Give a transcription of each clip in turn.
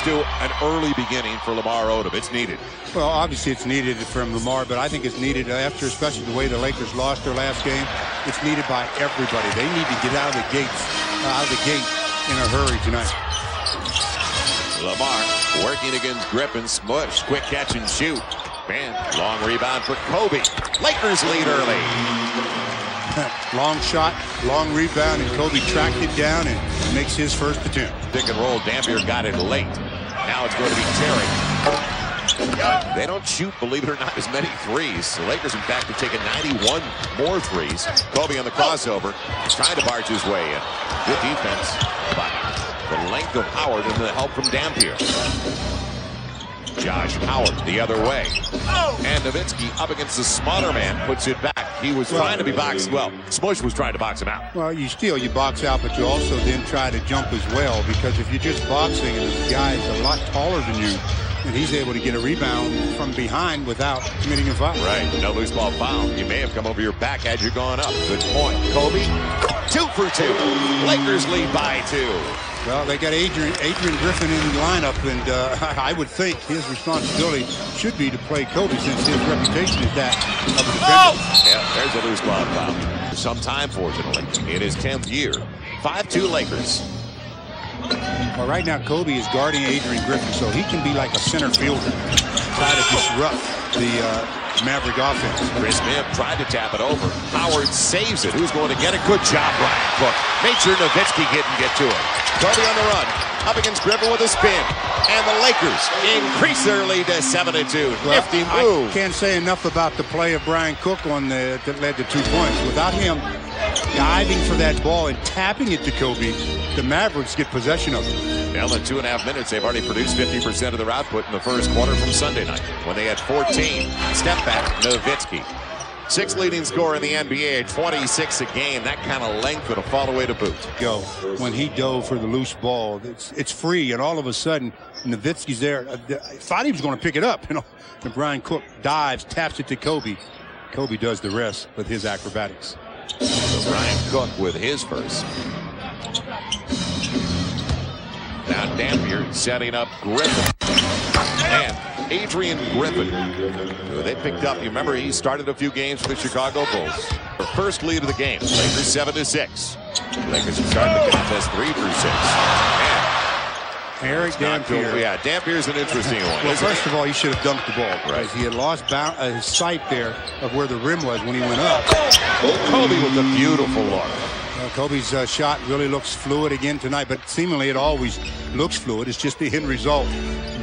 points to an early beginning for Lamar Odom. It's needed. Well, obviously it's needed from Lamar, but I think it's needed after, especially the way the Lakers lost their last game. It's needed by everybody. They need to get out of the gates, uh, out of the gate in a hurry tonight. Lamar working against Griffin. Smush, quick catch and shoot. Man, long rebound for Kobe. Lakers lead early. long shot, long rebound, and Kobe tracked it down and makes his first attempt. Pick and roll. Dampier got it late. Now it's going to be Terry. They don't shoot, believe it or not, as many threes. The Lakers, in fact, have taken 91 more threes. Kobe on the crossover, trying to barge his way in. Good defense, but the length of Howard and the help from Dampier. Josh Howard the other way. And Nowitzki up against the smaller man puts it back. He was trying to be boxed. Well, Smush was trying to box him out. Well, you steal, you box out, but you also then try to jump as well because if you're just boxing and the guy is a lot taller than you, and he's able to get a rebound from behind without committing a foul. Right, no loose ball foul. You may have come over your back had you gone up. Good point. Kobe, two for two. Lakers lead by two. Well, they got Adrian, Adrian Griffin in the lineup, and uh, I would think his responsibility should be to play Kobe since his reputation is that of a defender. Oh! Yeah, there's a loose ball foul. Some time, fortunately, in his 10th year. 5-2 Lakers. Well, right now, Kobe is guarding Adrian Griffin, so he can be like a center fielder, try to disrupt the uh, Maverick offense. Chris Mihm tried to tap it over. Howard saves it. Who's going to get it? Good job, Brian Cook. Made sure Nowitzki didn't get to it. Kobe on the run. Up against Griffin with a spin. And the Lakers increase their lead to 7 to 2. Well, Nifty move. I can't say enough about the play of Brian Cook on the that led to two points. Without him diving for that ball and tapping it to Kobe, the Mavericks get possession of it. Well, in two and a half minutes, they've already produced 50% of their output in the first quarter from Sunday night when they had 14. Step back, Nowitzki. Sixth leading scorer in the NBA, 26 a game. That kind of length would have fall away to boot. Go when he dove for the loose ball. It's it's free, and all of a sudden, Nowitzki's there. Uh, I thought he was going to pick it up. You know, and Brian Cook dives, taps it to Kobe. Kobe does the rest with his acrobatics. So Brian Cook with his first. Now Dampier setting up Griffin. And Adrian Griffin, who they picked up. You remember he started a few games for the Chicago Bulls. Their first lead of the game. Lakers seven to six. Lakers have started the contest three through six. And Erick Dampier. Yeah, Dampier's an interesting one. Well, first of all, he should have dunked the ball right. he had lost bound, uh, his sight there of where the rim was when he went up. Kobe with a beautiful look. Kobe's uh, shot really looks fluid again tonight, but seemingly it always looks fluid. It's just the end result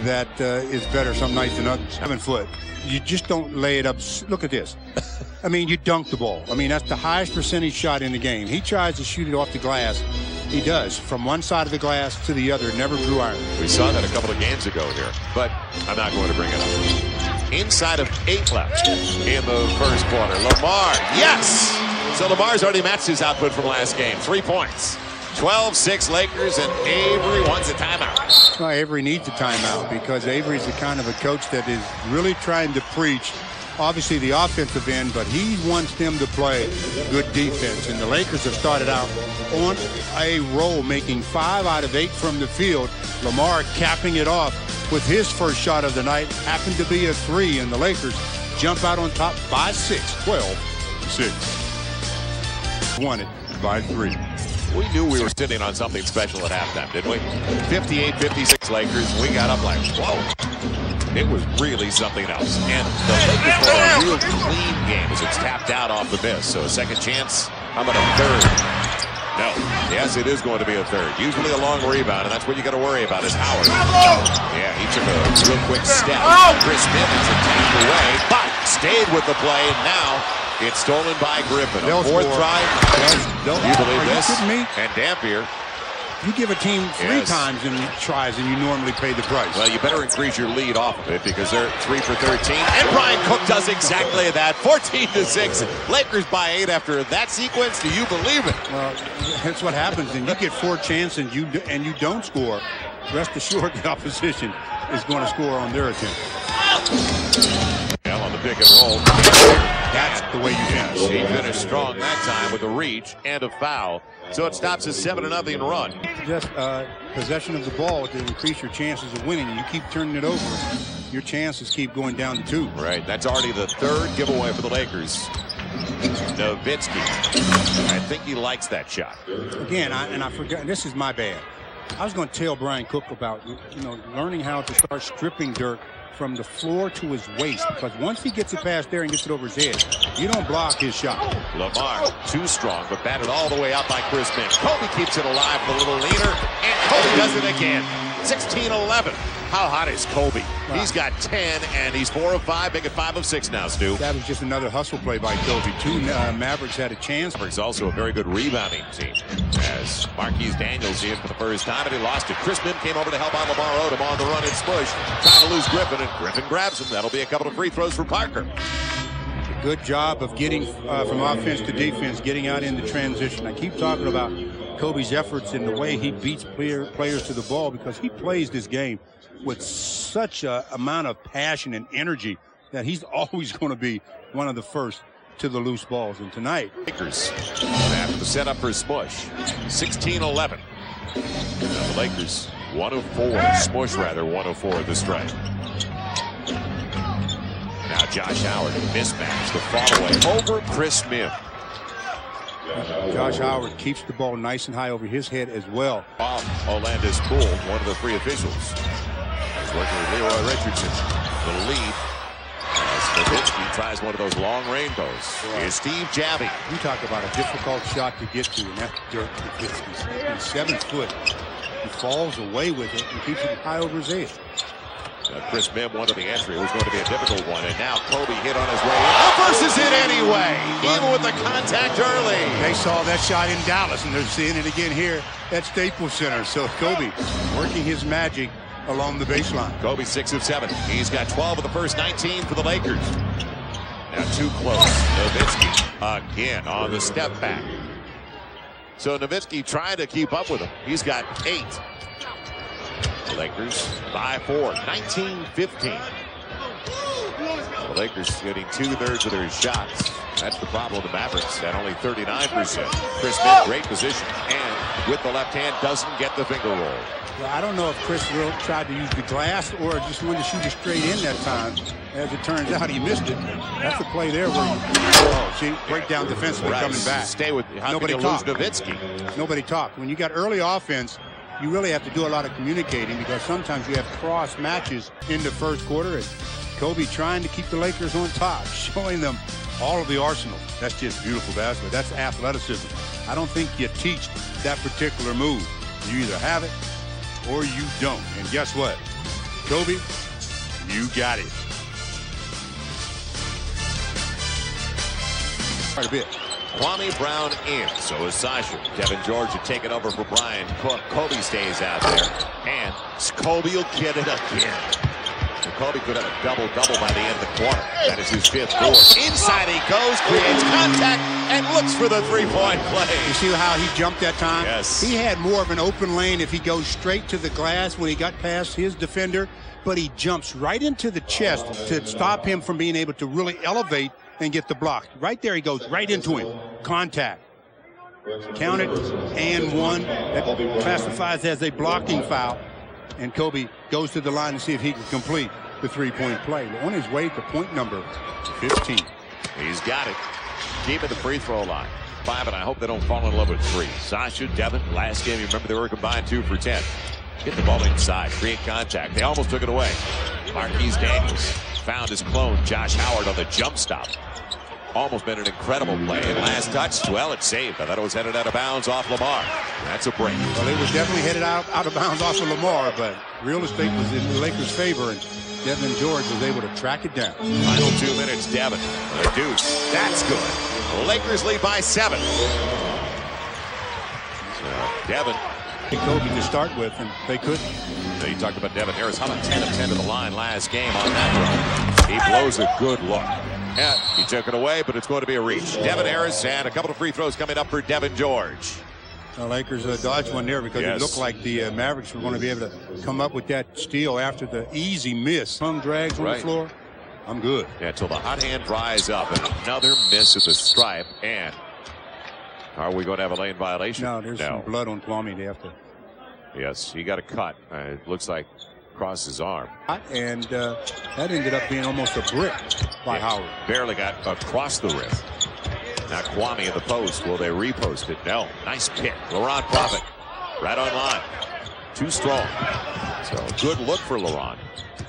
that uh, is better some nights than others. Seven foot. You just don't lay it up. Look at this. I mean, you dunk the ball. I mean, that's the highest percentage shot in the game. He tries to shoot it off the glass. He does. From one side of the glass to the other, never grew iron. We saw that a couple of games ago here, but I'm not going to bring it up. Inside of eight left in the first quarter. Lamar, yes! So Lamar's already matched his output from last game. Three points. 12-6 Lakers, and Avery wants a timeout. Well, Avery needs a timeout because Avery's the kind of a coach that is really trying to preach obviously the offensive end, but he wants them to play good defense. And the Lakers have started out on a roll, making five out of eight from the field. Lamar capping it off with his first shot of the night. Happened to be a three, and the Lakers jump out on top by six, 12 6. Won it by three. We knew we were sitting on something special at halftime, didn't we? 58-56 Lakers. We got up like, whoa. It was really something else. And the Lakers play a real clean game as it's tapped out off the miss. So a second chance. How about a third? No. Yes, it is going to be a third. Usually a long rebound, and that's what you got to worry about is Howard. Yeah, he took a real quick step. Oh! Chris Mims attacked away, but stayed with the play, and now it's stolen by Griffin. A fourth try. Do you believe this? And Dampier you give a team three yes. times and tries and you normally pay the price. Well, you better increase your lead off of it because they're three for 13. And Brian Cook does exactly that. 14 to 6. Lakers by eight after that sequence. Do you believe it? Well, that's what happens. And you get four chances and you and you don't score. Rest assured the opposition is going to score on their attempt. Well, on the pick and roll. That's the way you finish. he finished strong that time with a reach and a foul. So it stops a 7 to nothing run. Just uh, possession of the ball to increase your chances of winning. You keep turning it over, your chances keep going down to two. Right, that's already the third giveaway for the Lakers. Nowitzki. I think he likes that shot. Again, I, and I forgot, this is my bad. I was going to tell Brian Cook about, you know, learning how to start stripping Dirk from the floor to his waist because once he gets it past there and gets it over his head, you don't block his shot. Lamar, too strong, but batted all the way out by Chris Mims. Kobe keeps it alive a little leaner, and Kobe does it again. 16-11. How hot is Kobe? Wow. He's got 10, and he's 4 of 5, making 5 of 6 now, Stu. That was just another hustle play by Kobe. Two uh, Mavericks had a chance. Mavericks also a very good rebounding team. As Marquis Daniels in for the first time, and he lost it. Chris Mihm came over to help out Lamar Odom on the run and Smush. Trying to lose Griffin, and Griffin grabs him. That'll be a couple of free throws for Parker. Good job of getting uh, from offense to defense, getting out into transition. I keep talking about Kobe's efforts in the way he beats player, players to the ball because he plays this game with such a amount of passion and energy that he's always going to be one of the first to the loose balls. And tonight, Lakers after the setup for Smush. 16-11. Now the Lakers 104. Smush rather 104 at the strike. Now Josh Howard mismatch the follow-away over Chris Mihm. Josh Howard keeps the ball nice and high over his head as well. Bob Olandis Poole, one of the three officials. He's working with Leroy Richardson. The lead. As Nowitzki tries one of those long rainbows. Here's Steve Javie. You talk about a difficult shot to get to, and that's Dirk Nowitzki. He's seven foot. He falls away with it and keeps it high over his head. Uh, Chris Mihm wanted the entry. It was going to be a difficult one. And now Kobe hit on his way in. Versus it anyway. Even with the contact early. They saw that shot in Dallas, and they're seeing it again here at Staples Center. So Kobe working his magic along the baseline. Kobe 6 of 7. He's got 12 of the first 19 for the Lakers. Now too close. Nowitzki again on the step back. So Nowitzki trying to keep up with him. He's got 8. The Lakers by 4. 19-15. The Lakers getting two-thirds of their shots. That's the problem with the Mavericks at only 39%. Chris Mihm, great position. And with the left hand, doesn't get the finger roll. Well, I don't know if Chris Will tried to use the glass or just wanted to shoot it straight in that time. As it turns out, he missed it. That's the play there where you oh, see breakdown defensively Right. coming back. Stay with how Nobody talked. Nobody talked. When you got early offense, you really have to do a lot of communicating because sometimes you have cross matches in the first quarter. And Kobe trying to keep the Lakers on top, showing them all of the arsenal. That's just beautiful basketball. That's athleticism. I don't think you teach that particular move. You either have it or you don't. And guess what? Kobe, you got it. Quite a bit. Kwame Brown in. So is Sasha. Devean George had taken over for Brian Cook. Kobe stays out there. And Kobe will get it again. So Kobe could have a double-double by the end of the quarter. That is his fifth goal. Inside he goes, creates contact, and looks for the three-point play. You see how he jumped that time? Yes. He had more of an open lane if he goes straight to the glass when he got past his defender, but he jumps right into the chest to stop him from being able to really elevate and get the block. Right there, he goes right into him. Contact. Counted and one. That classifies as a blocking foul. And Kobe goes to the line to see if he can complete the three-point play. On his way to point number 15. He's got it. Keep at the free throw line. Five, and I hope they don't fall in love with three. Sasha, Devin, last game, you remember they were combined two for 10. Get the ball inside, create contact. They almost took it away. Marquis Daniels found his clone, Josh Howard, on the jump stop. Almost been an incredible play. And last touch, well, it's saved. I thought it was headed out of bounds off Lamar. That's a break. Well, it was definitely headed out, out of bounds off of Lamar, but real estate was in the Lakers' favor, and Devean George was able to track it down. Final two minutes, Devin. The deuce. That's good. Lakers lead by seven. So, Devin Kobe to start with, and they couldn't. You talked about Devin Harris. How about 10 of 10 to the line last game on that run? He blows a good look. Yeah, he took it away, but it's going to be a reach. Devin Harris and a couple of free throws coming up for Devean George. The Lakers uh, dodged one there because Yes. it looked like the uh, Mavericks were going to be able to come up with that steal after the easy miss. Hung drags on Right. the floor. I'm good. Yeah, until the hot hand dries up and another miss at the stripe. And are we going to have a lane violation? No, there's no. some blood on Kwame. They have to. Yes, he got a cut. Uh, it looks like across his arm. And uh, that ended up being almost a brick by Yeah, Howard. Barely got across the rim. Now Kwame in the post. Will they repost it? No. Nice kick. Laron Profit. Right on line. Too strong. So good look for Laron.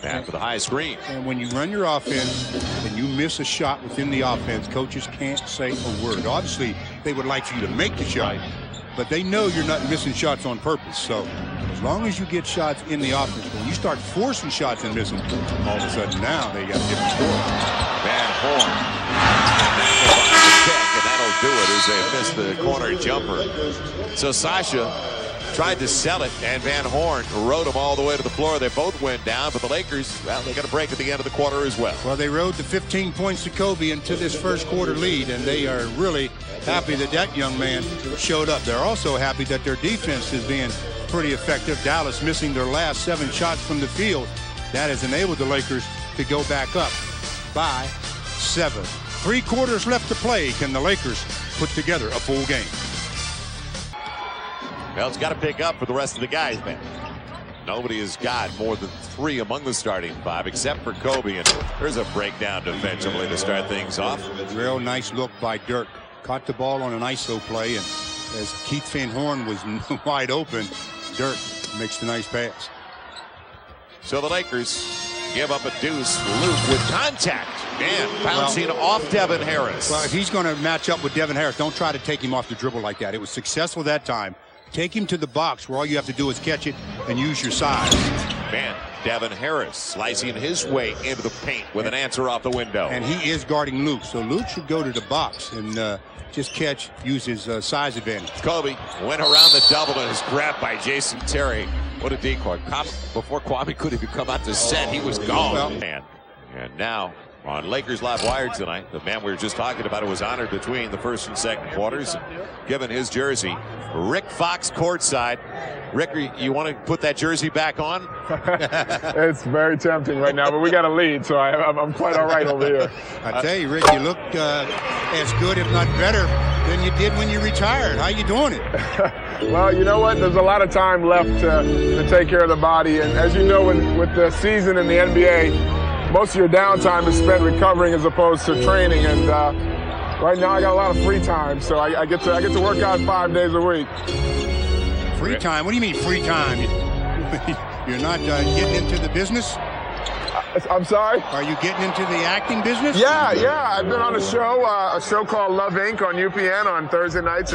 And for the high screen. And when you run your offense and you miss a shot within the offense, coaches can't say a word. Obviously, they would like for you to make the shot, but they know you're not missing shots on purpose. So as long as you get shots in the offense, when you start forcing shots and missing, all of a sudden now they got a different score. Van Horn. And that'll do it as they miss the corner jumper. So Sasha tried to sell it, and Van Horn rode him all the way to the floor. They both went down, but the Lakers, well, they got a break at the end of the quarter as well. Well, they rode the 15 points to Kobe into this first quarter lead, and they are really happy that that young man showed up. They're also happy that their defense is being pretty effective. Dallas missing their last seven shots from the field. That has enabled the Lakers to go back up by seven. Three quarters left to play. Can the Lakers put together a full game? Well, it's got to pick up for the rest of the guys, man. Nobody has got more than three among the starting five, except for Kobe. And there's a breakdown defensively to start things off. Real nice look by Dirk. Caught the ball on an ISO play, and as Keith Van Horn was wide open, Dirk makes the nice pass. So the Lakers give up a deuce. Luke with contact and bouncing off Devin Harris. Well, if he's going to match up with Devin Harris, don't try to take him off the dribble like that. It was successful that time. Take him to the box where all you have to do is catch it and use your size. Man, Devin Harris slicing his way into the paint with an answer off the window. And he is guarding Luke, so Luke should go to the box and uh, just catch, use his uh, size advantage. Kobe went around the double and is grabbed by Jason Terry. What a decoy. Before Kwame could even come out to set, he was gone. Well, and, and now on Lakers Live Wired tonight, the man we were just talking about was honored between the first and second quarters, and given his jersey, Rick Fox courtside. Rick, you want to put that jersey back on? it's very tempting right now, but we got a lead, so I, am quite all right over here. I tell you, Rick, you look uh, as good, if not better, than you did when you retired. How you doing it? well, you know what? There's a lot of time left to, to take care of the body, and as you know, with, with the season in the NBA, most of your downtime is spent recovering as opposed to training, and uh, right now I got a lot of free time, so I, I get to I get to work out five days a week. Free time? What do you mean free time? You're not uh, getting into the business? I'm sorry? Are you getting into the acting business? Yeah, yeah. I've been on a show, uh, a show called Love Inc. on UPN on Thursday nights.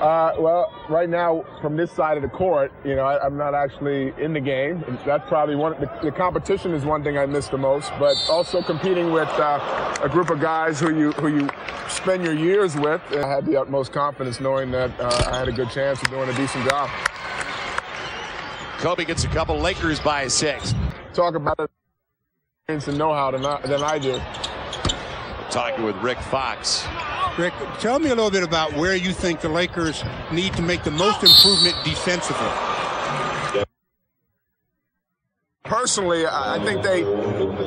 Uh, well, right now, from this side of the court, you know, I, am not actually in the game. That's probably one. The, the, competition is one thing I miss the most, but also competing with uh, a group of guys who you who you spend your years with. I had the utmost confidence knowing that uh, I had a good chance of doing a decent job. Kobe gets a couple Lakers by six. Talk about it and know-how than I, than I do. Talking with Rick Fox. Rick, tell me a little bit about where you think the Lakers need to make the most improvement defensively. Personally, I think they,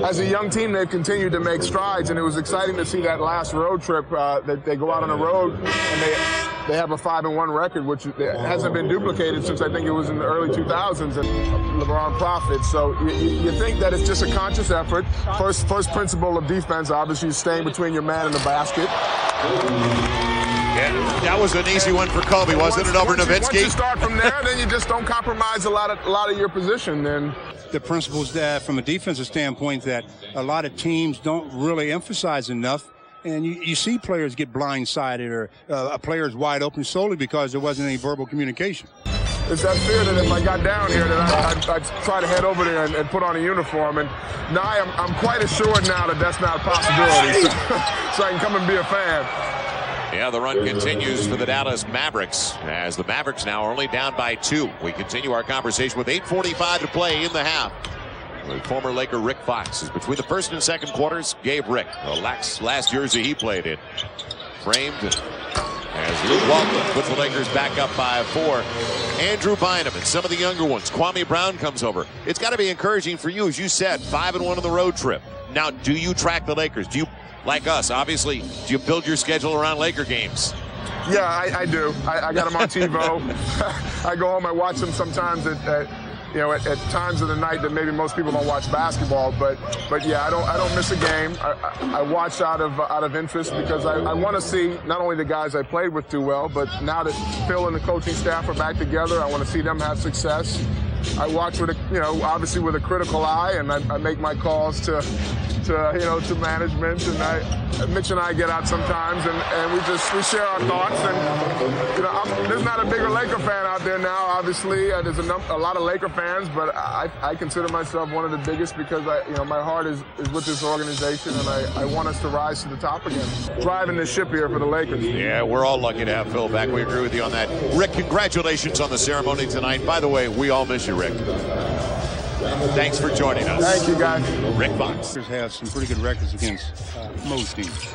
as a young team, they've continued to make strides, and it was exciting to see that last road trip uh, that they go out on a road and they they have a five and one record, which hasn't been duplicated since I think it was in the early 2000s and LeBron profits, So you, you think that it's just a conscious effort. First first principle of defense, obviously, is staying between your man and the basket. Yeah, that was an easy one for Kobe, wasn't once, it, over once Nowitzki? You, once you start from there, then you just don't compromise a lot of a lot of your position. Then the principles that, from a defensive standpoint, that a lot of teams don't really emphasize enough. And you, you see players get blindsided or uh, a player's wide open solely because there wasn't any verbal communication. It's that fear that if I got down here, that I, I'd, I'd try to head over there and, and, put on a uniform. And now I'm, I'm quite assured now that that's not a possibility. So, so I can come and be a fan. Yeah, the run continues for the Dallas Mavericks as the Mavericks now are only down by two. We continue our conversation with 8.45 to play in the half. Former Laker Rick Fox is between the first and second quarters. Gave Rick the last, last jersey he played in. Framed as Luke Walton puts the Lakers back up by four. Andrew Bynum and some of the younger ones. Kwame Brown comes over. It's got to be encouraging for you, as you said, five and one on the road trip. Now, do you track the Lakers? Do you, like us, obviously, do you build your schedule around Laker games? Yeah, I, I do. I, I, got them on TiVo. I go home, I watch them sometimes at, at you know, at, at, times of the night that maybe most people don't watch basketball. But, but yeah, I don't, I don't miss a game. I, I, I watch out of, out of interest because I, I want to see not only the guys I played with do well, but now that Phil and the coaching staff are back together, I want to see them have success. I watch with a, you know, obviously with a critical eye, and I, I make my calls to, to, you know, to management. And I, Mitch and I get out sometimes, and, and we just we share our thoughts. And you know, I'm, there's not a bigger Laker fan out there now. Obviously, uh, there's a, num- a lot of Laker fans, but I, I consider myself one of the biggest because I, you know, my heart is, is with this organization, and I, I want us to rise to the top again. Driving the ship here for the Lakers. Yeah, we're all lucky to have Phil back. We agree with you on that. Rick, congratulations on the ceremony tonight. By the way, we all miss you, Rick. Thanks for joining us. Thank you, guys. Rick Fox. Have some pretty good records against uh, most teams.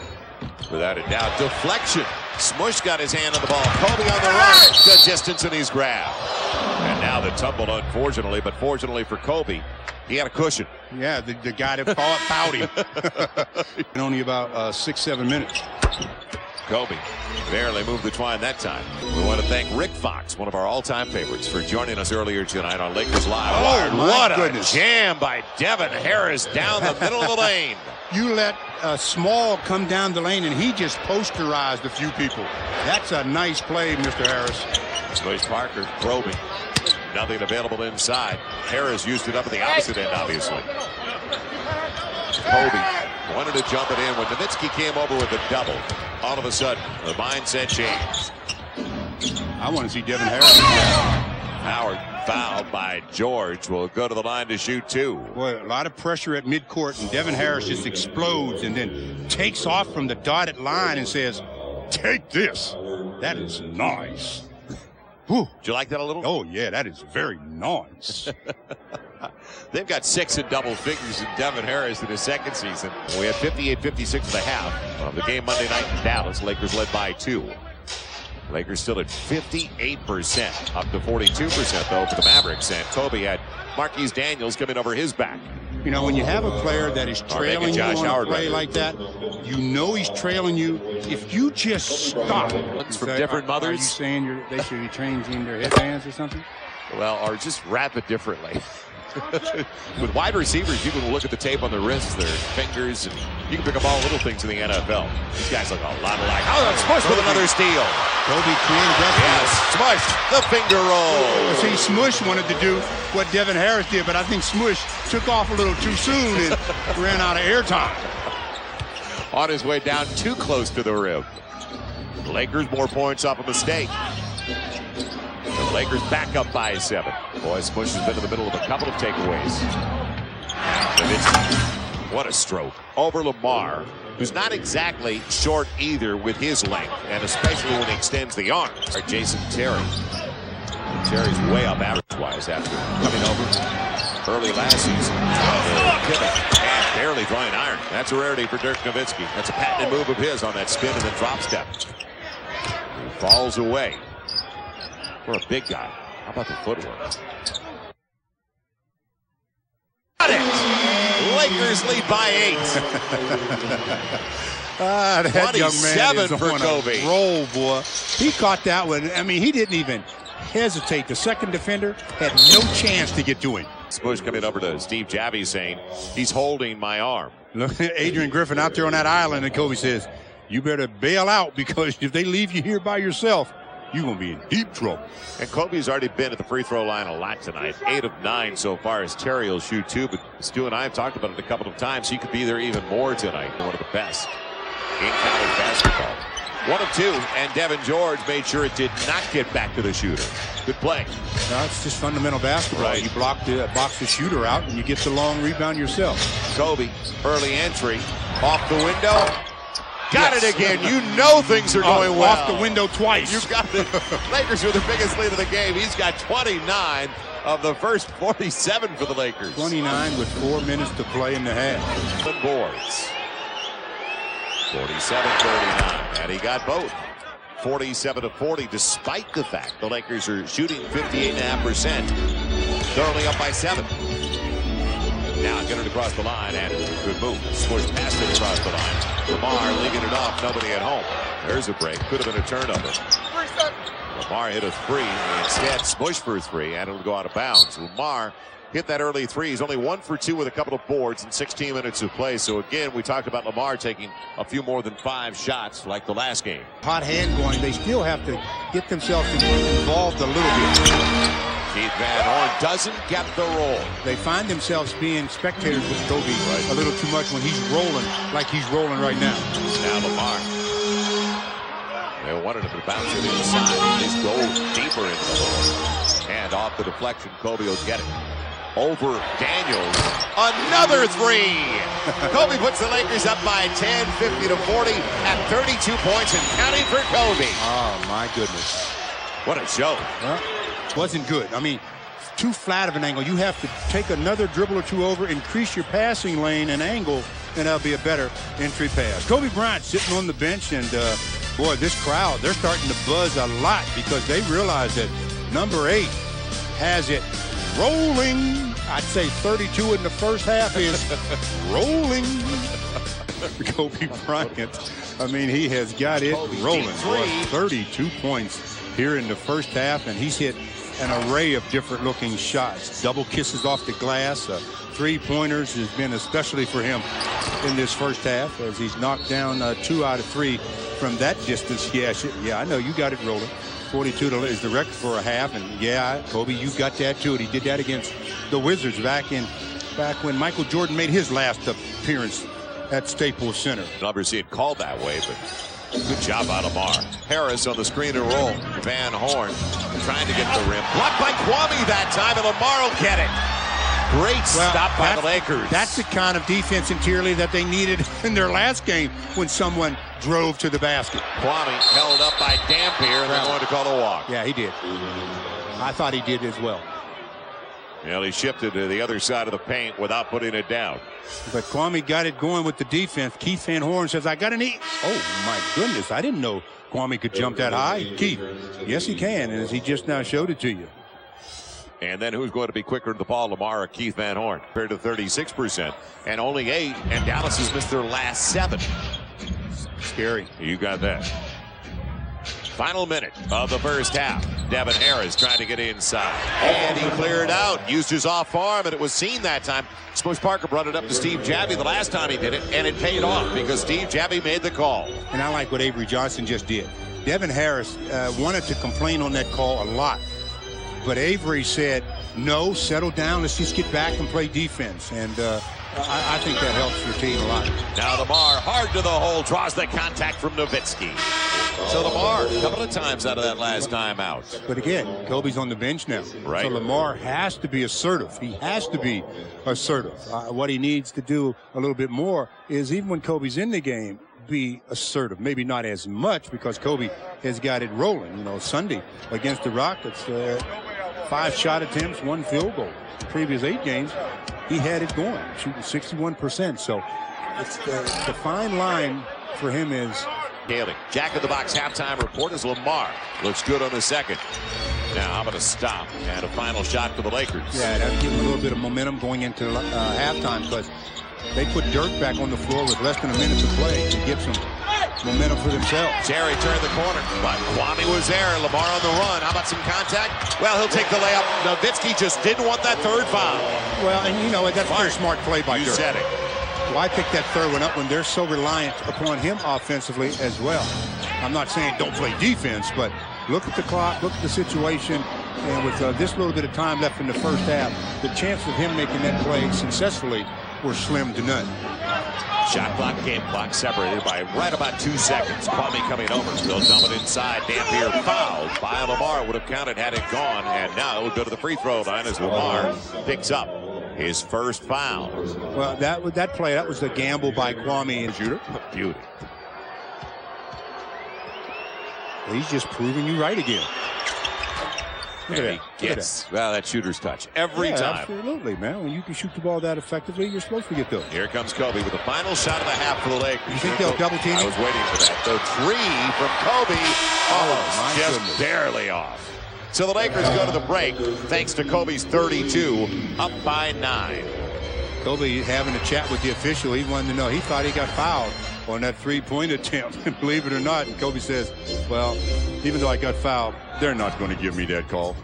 Without a doubt. Deflection. Smush got his hand on the ball. Kobe on the run. The distance and he's grabbed. And now the tumble, unfortunately, but fortunately for Kobe, he had a cushion. Yeah, the, the guy that fought, fouled him. In only about uh, six, seven minutes. Kobe barely moved the twine that time. We want to thank Rick Fox, one of our all-time favorites, for joining us earlier tonight on Lakers Live. Oh, what goodness. a jam by Devin Harris down the middle of the lane. You let uh, Small come down the lane, and he just posterized a few people. That's a nice play, Mr. Harris. Smush Parker probing. Nothing available inside. Harris used it up at the opposite end, obviously. Kobe wanted to jump it in when Nowitzki came over with a double. All of a sudden, the mindset changed. I want to see Devin Harris. Howard fouled by George will go to the line to shoot two. Boy, a lot of pressure at midcourt, and Devin Harris just explodes and then takes off from the dotted line and says, "Take this." That is nice. Whew. Did you like that a little? Oh yeah, that is very nice. They've got six in double figures in Devin Harris in his second season. We had 58-56 at the half of the game Monday night in Dallas. Lakers led by two. Lakers still at 58%, up to 42% though for the Mavericks. And Toby had Marquis Daniels coming over his back. You know, when you have a player that is trailing you on Howard a play like that, you know he's trailing you. If you just stop. It's from different are, mothers. Are you saying you're, they should be changing their headbands or something? Well, or just wrap it differently. With wide receivers, you can look at the tape on their wrists, their fingers, and you can pick up all little things in the NFL. These guys look a lot alike. Oh, that's Smush with another steal. Kobe created that. Yes, Smush, the finger roll. See, Smush wanted to do what Devin Harris did, but I think Smush took off a little too soon and ran out of airtime. On his way down too close to the rim. Lakers more points off a mistake. The Lakers back up by seven. Boy, Smush has been in the middle of a couple of takeaways. What a stroke. Over Lamar, who's not exactly short either with his length, and especially when he extends the arm. Or Jason Terry. Terry's way up average-wise after coming over early last season. And barely drawing iron. That's a rarity for Dirk Nowitzki. That's a patented move of his on that spin and then drop step. He falls away. For a big guy. How about the footwork? Got it! Lakers lead by eight. Ah, that young man is for on Kobe. a roll, boy. He caught that one. I mean, he didn't even hesitate. The second defender had no chance to get to him. Smush coming over to Steve Javie saying, he's holding my arm. Look, Adrian Griffin out there on that island, and Kobe says, you better bail out because if they leave you here by yourself, you're going to be in deep trouble. And Kobe's already been at the free throw line a lot tonight. Eight of nine so far as Terry will shoot two, but Stu and I have talked about it a couple of times. He could be there even more tonight. One of the best in college basketball. One of two, and Devean George made sure it did not get back to the shooter. Good play. No, it's just fundamental basketball. Right. You block the box the shooter out, and you get the long rebound yourself. Kobe, early entry, off the window. Got yes. it again. You know things are oh, going off, well. Off the window twice. You've got the Lakers with the biggest lead of the game. He's got 29 of the first 47 for the Lakers. 29 with four minutes to play in the half. The boards. 47-39, and he got both. 47 to 40, despite the fact the Lakers are shooting 58.5%. They're only up by seven. Now get it across the line and good move. Smush past it across the line. Lamar leaving it off. Nobody at home. There's a break. Could have been a turnover. Lamar hit a three. Instead, Smush for three, and it'll go out of bounds. Lamar hit that early three. He's only one for two with a couple of boards in 16 minutes of play. So again, we talked about Lamar taking a few more than five shots like the last game. Hot hand going. They still have to get themselves involved a little bit. Keith Van Horn doesn't get the roll. They find themselves being spectators with Kobe right. a little too much when he's rolling like he's rolling right now. Now Lamar. They wanted him to bounce it inside. He's go deeper into the hole. And off the deflection, Kobe will get it. Over Daniels. Another three. Kobe puts the Lakers up by 10, 50 to 40 at 32 points and counting for Kobe. Oh, my goodness. What a show. Well, wasn't good. I mean, too flat of an angle. You have to take another dribble or two over, increase your passing lane and angle, and that'll be a better entry pass. Kobe Bryant sitting on the bench, and uh, boy, this crowd, they're starting to buzz a lot because they realize that number eight has it rolling. I'd say 32 in the first half is rolling. Kobe Bryant, I mean, he has got it rolling. 32 points here in the first half, and he's hit an array of different looking shots. Double kisses off the glass, uh, three pointers has been especially for him in this first half as he's knocked down uh, two out of three from that distance. Yeah, yeah, I know you got it rolling. 42 to, is the record for a half, and yeah, Kobe, you got that too. And he did that against the Wizards back in back when Michael Jordan made his last appearance at Staples Center. Obviously, it called that way, but Good job out of Mar. Harris on the screen and roll. Van Horn trying to get the rim. Blocked by Kwame that time, and Lamar will get it. Great well, stop by the Lakers. That's the kind of defense interiorly that they needed in their last game when someone drove to the basket. Kwame held up by Dampier, and they're going to call a walk. Yeah, he did. I thought he did as well. Well, he shifted to the other side of the paint without putting it down. But Kwame got it going with the defense. Keith Van Horn says, I got an E. Oh, my goodness. I didn't know Kwame could jump that high. Keith, yes, he can, as he just now showed it to you. And then who's going to be quicker to the ball, Lamar or Keith Van Horn? Compared to 36%. And only eight, and Dallas has missed their last seven. Scary. You got that. Final minute of the first half. Devin Harris trying to get inside. And he cleared out. Used his off arm, and it was seen that time. Smush Parker brought it up to Steve Javie the last time he did it, and it paid off because Steve Javie made the call. And I like what Avery Johnson just did. Devin Harris uh, wanted to complain on that call a lot. But Avery said, no, settle down. Let's just get back and play defense. And uh, I, I, think that helps your team a lot. Now Lamar hard to the hole, draws the contact from Nowitzki. So Lamar, a couple of times out of that last time out. But again, Kobe's on the bench now. Right. So Lamar has to be assertive. He has to be assertive. Uh, what he needs to do a little bit more is even when Kobe's in the game, be assertive. Maybe not as much because Kobe has got it rolling. You know, Sunday against the Rockets, uh, five shot attempts, one field goal. The previous eight games, he had it going, shooting 61%. So it's the, the fine line for him is Gailey. Jack of the box halftime report is Lamar. Looks good on the second. Now I'm going to stop and a final shot for the Lakers. Yeah, that's giving a little bit of momentum going into uh, halftime because they put Dirk back on the floor with less than a minute to play to some momentum for themselves. Terry turned the corner, but Kwame was there. Lamar on the run. How about some contact? Well, he'll take the layup. Nowitzki just didn't want that third foul. Well, and you know, that's a smart play by you Dirk. said it. I picked that third one up when they're so reliant upon him offensively as well. I'm not saying don't play defense, but look at the clock, look at the situation, and with uh, this little bit of time left in the first half, the chance of him making that play successfully were slim to none. Shot clock, game clock separated by right about two seconds. Kwame coming over, still dump it inside. Dampier fouled by Lamar. Would have counted had it gone. And now it would go to the free throw line as Lamar picks up his first foul. Well, that that play, that was the gamble by Kwame and Shooter. Beauty. He's just proving you right again. Look and he gets, well, that shooter's touch every yeah, time. Absolutely, man. When you can shoot the ball that effectively, you're supposed to get those. Here comes Kobe with the final shot of the half for the Lakers. You think they'll double team? I was waiting for that. The three from Kobe. Oh, oh just goodness. barely off. So the Lakers go to the break thanks to Kobe's 32, up by nine. Kobe having a chat with the official. He wanted to know. He thought he got fouled on that three-point attempt. Believe it or not, and Kobe says, well, even though I got fouled, they're not going to give me that call.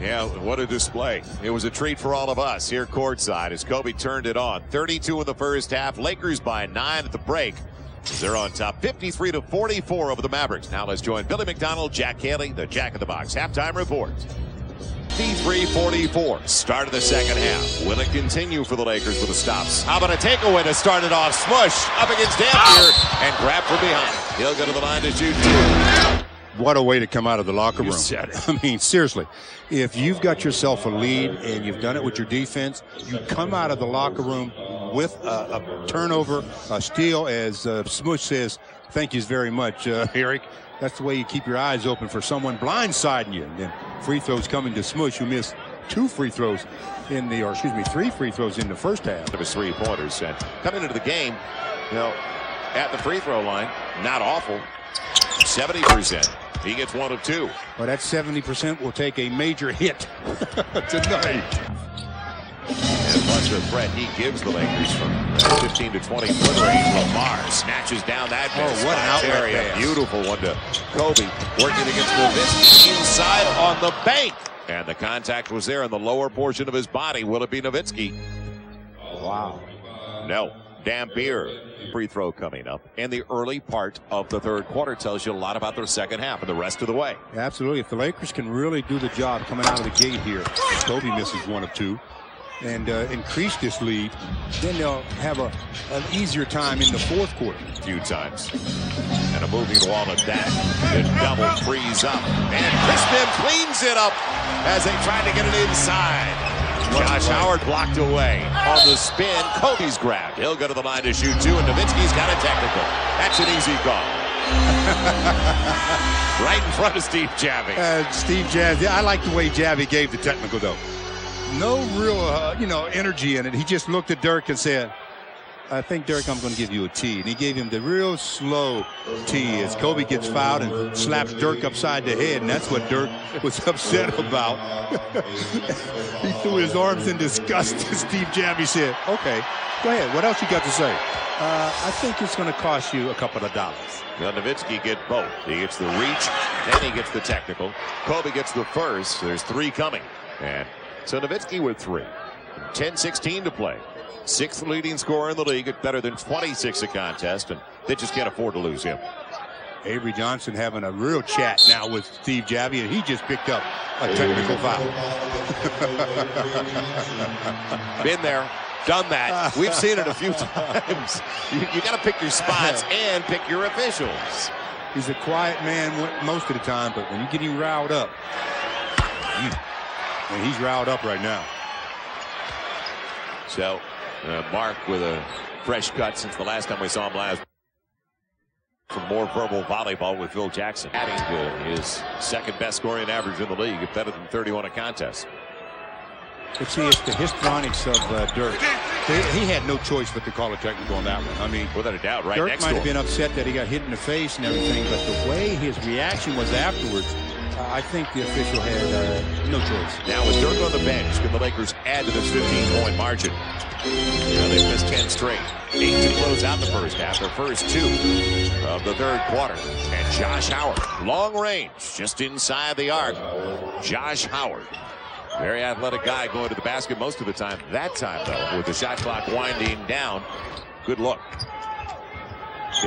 Yeah, what a display. It was a treat for all of us here courtside as Kobe turned it on. 32 in the first half. Lakers by nine at the break. They're on top 53 to 44 over the Mavericks. Now let's join Billy McDonald, Jack Haley, the Jack of the Box halftime report. 53-44. Start of the second half. Will it continue for the Lakers with the stops? How about a takeaway to start it off? Smush up against Dampier and grab from behind. He'll go to the line to shoot two. What a way to come out of the locker You room. said it. I mean, seriously, if you've got yourself a lead and you've done it with your defense, you come out of the locker room with a, a turnover, a steal, as uh, Smush says, thank you very much, uh, Erick. That's the way you keep your eyes open for someone blindsiding you. And then free throws coming to Smush, who missed two free throws in the, or excuse me, three free throws in the first half. of his three pointers. And coming into the game, you know, at the free throw line, not awful. 70%. He gets one of two. But that 70% will take a major hit tonight. And much of the threat he gives the Lakers from 15 to 20 foot range. Lamar snatches down that Oh, miss. what an outlet A pass. beautiful one to Kobe. Working against Nowitzki inside on the bank. And the contact was there in the lower portion of his body. Will it be Nowitzki? Wow. No. Dampier. Free throw coming up. And the early part of the third quarter tells you a lot about their second half and the rest of the way. Absolutely. If the Lakers can really do the job coming out of the gate here, Kobe misses one of two, and uh, increase this lead, then they'll have a, an easier time in the fourth quarter. a few times. And a moving wall at that. The double frees up. And Chris Mihm cleans it up as they tried to get it inside. Josh Howard blocked away. On the spin, Kobe's grabbed. He'll go to the line to shoot two, and Nowitzki's got a technical. That's an easy call. right in front of Steve Javie. Uh, Steve Jazz, yeah, I like the way Javie gave the technical, though. No real, uh, you know, energy in it. He just looked at Dirk and said, I think, Dirk, I'm going to give you a T. And he gave him the real slow T as Kobe gets fouled and slaps Dirk upside the head. And that's what Dirk was upset about. he threw his arms in disgust. Steve Javie said, okay, go ahead. What else you got to say? Uh, I think it's going to cost you a couple of dollars. Now Nowitzki get both. He gets the reach, then he gets the technical. Kobe gets the first. There's three coming. And so Nowitzki with three. 10-16 to play. Sixth leading scorer in the league at better than 26 a contest, and they just can't afford to lose him. Avery Johnson having a real chat now with Steve Javie, and he just picked up a technical foul. Been there, done that. We've seen it a few times. You, you got to pick your spots and pick your officials. He's a quiet man most of the time, but when you get him riled up, mm, and he's riled up right now. So, uh, Mark with a fresh cut since the last time we saw him last. For more verbal volleyball with Phil Jackson, adding to his second best scoring average in the league, better than 31 a contest. But see, it's the histrionics of uh, Dirk. He, he had no choice but to call a technical on that one. I mean, Without a doubt, right Dirk might to have been upset that he got hit in the face and everything, but the way his reaction was afterwards, I think the official had uh, no choice. Now with Dirk on the bench, can the Lakers add to this 15-point margin? Know, they've missed 10 straight. Eight to close out the first half, their first two of the third quarter. And Josh Howard, long range, just inside the arc. Josh Howard, very athletic guy going to the basket most of the time. That time, though, with the shot clock winding down, good look.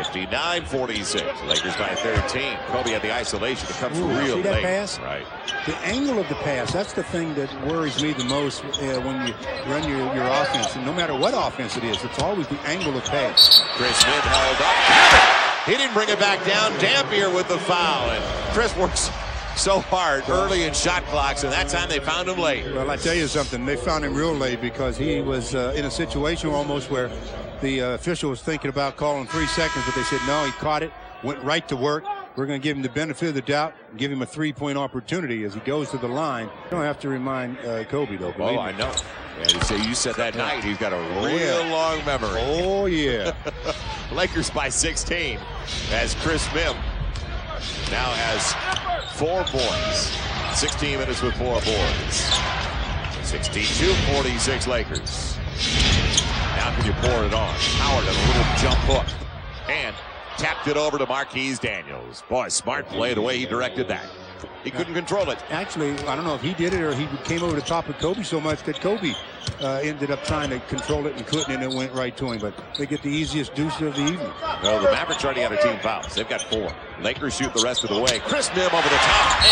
59-46. Lakers by 13. Kobe had the isolation. It comes Ooh, real see that late. pass? Right. The angle of the pass, that's the thing that worries me the most uh, when you run your, your offense. And no matter what offense it is, it's always the angle of pass. Chris Smith held up. He didn't bring it back down. Dampier with the foul. And Chris works so hard early in shot clocks, and that time they found him late. Well, I tell you something, they found him real late because he was uh, in a situation almost where the uh, official was thinking about calling three seconds, but they said no, he caught it, went right to work. We're going to give him the benefit of the doubt, give him a three-point opportunity as he goes to the line. You don't have to remind uh, Kobe, though. Oh, believe I me. know. And you say you said that night. He's got a real long memory. Oh, yeah. Lakers by 16 as Chris Mihm now has four points. 16 minutes with four boards. 62-46 Lakers. Now can you pour it on? Howard a little jump hook. And tapped it over to Marquis Daniels. Boy, smart play the way he directed that. He couldn't control it. Actually, I don't know if he did it or he came over the top of Kobe so much that Kobe uh, ended up trying to control it and couldn't, and it went right to him. But they get the easiest deuce of the evening. Well, the Mavericks already had a team fouls. They've got four. Lakers shoot the rest of the way. Chris Mihm over the top,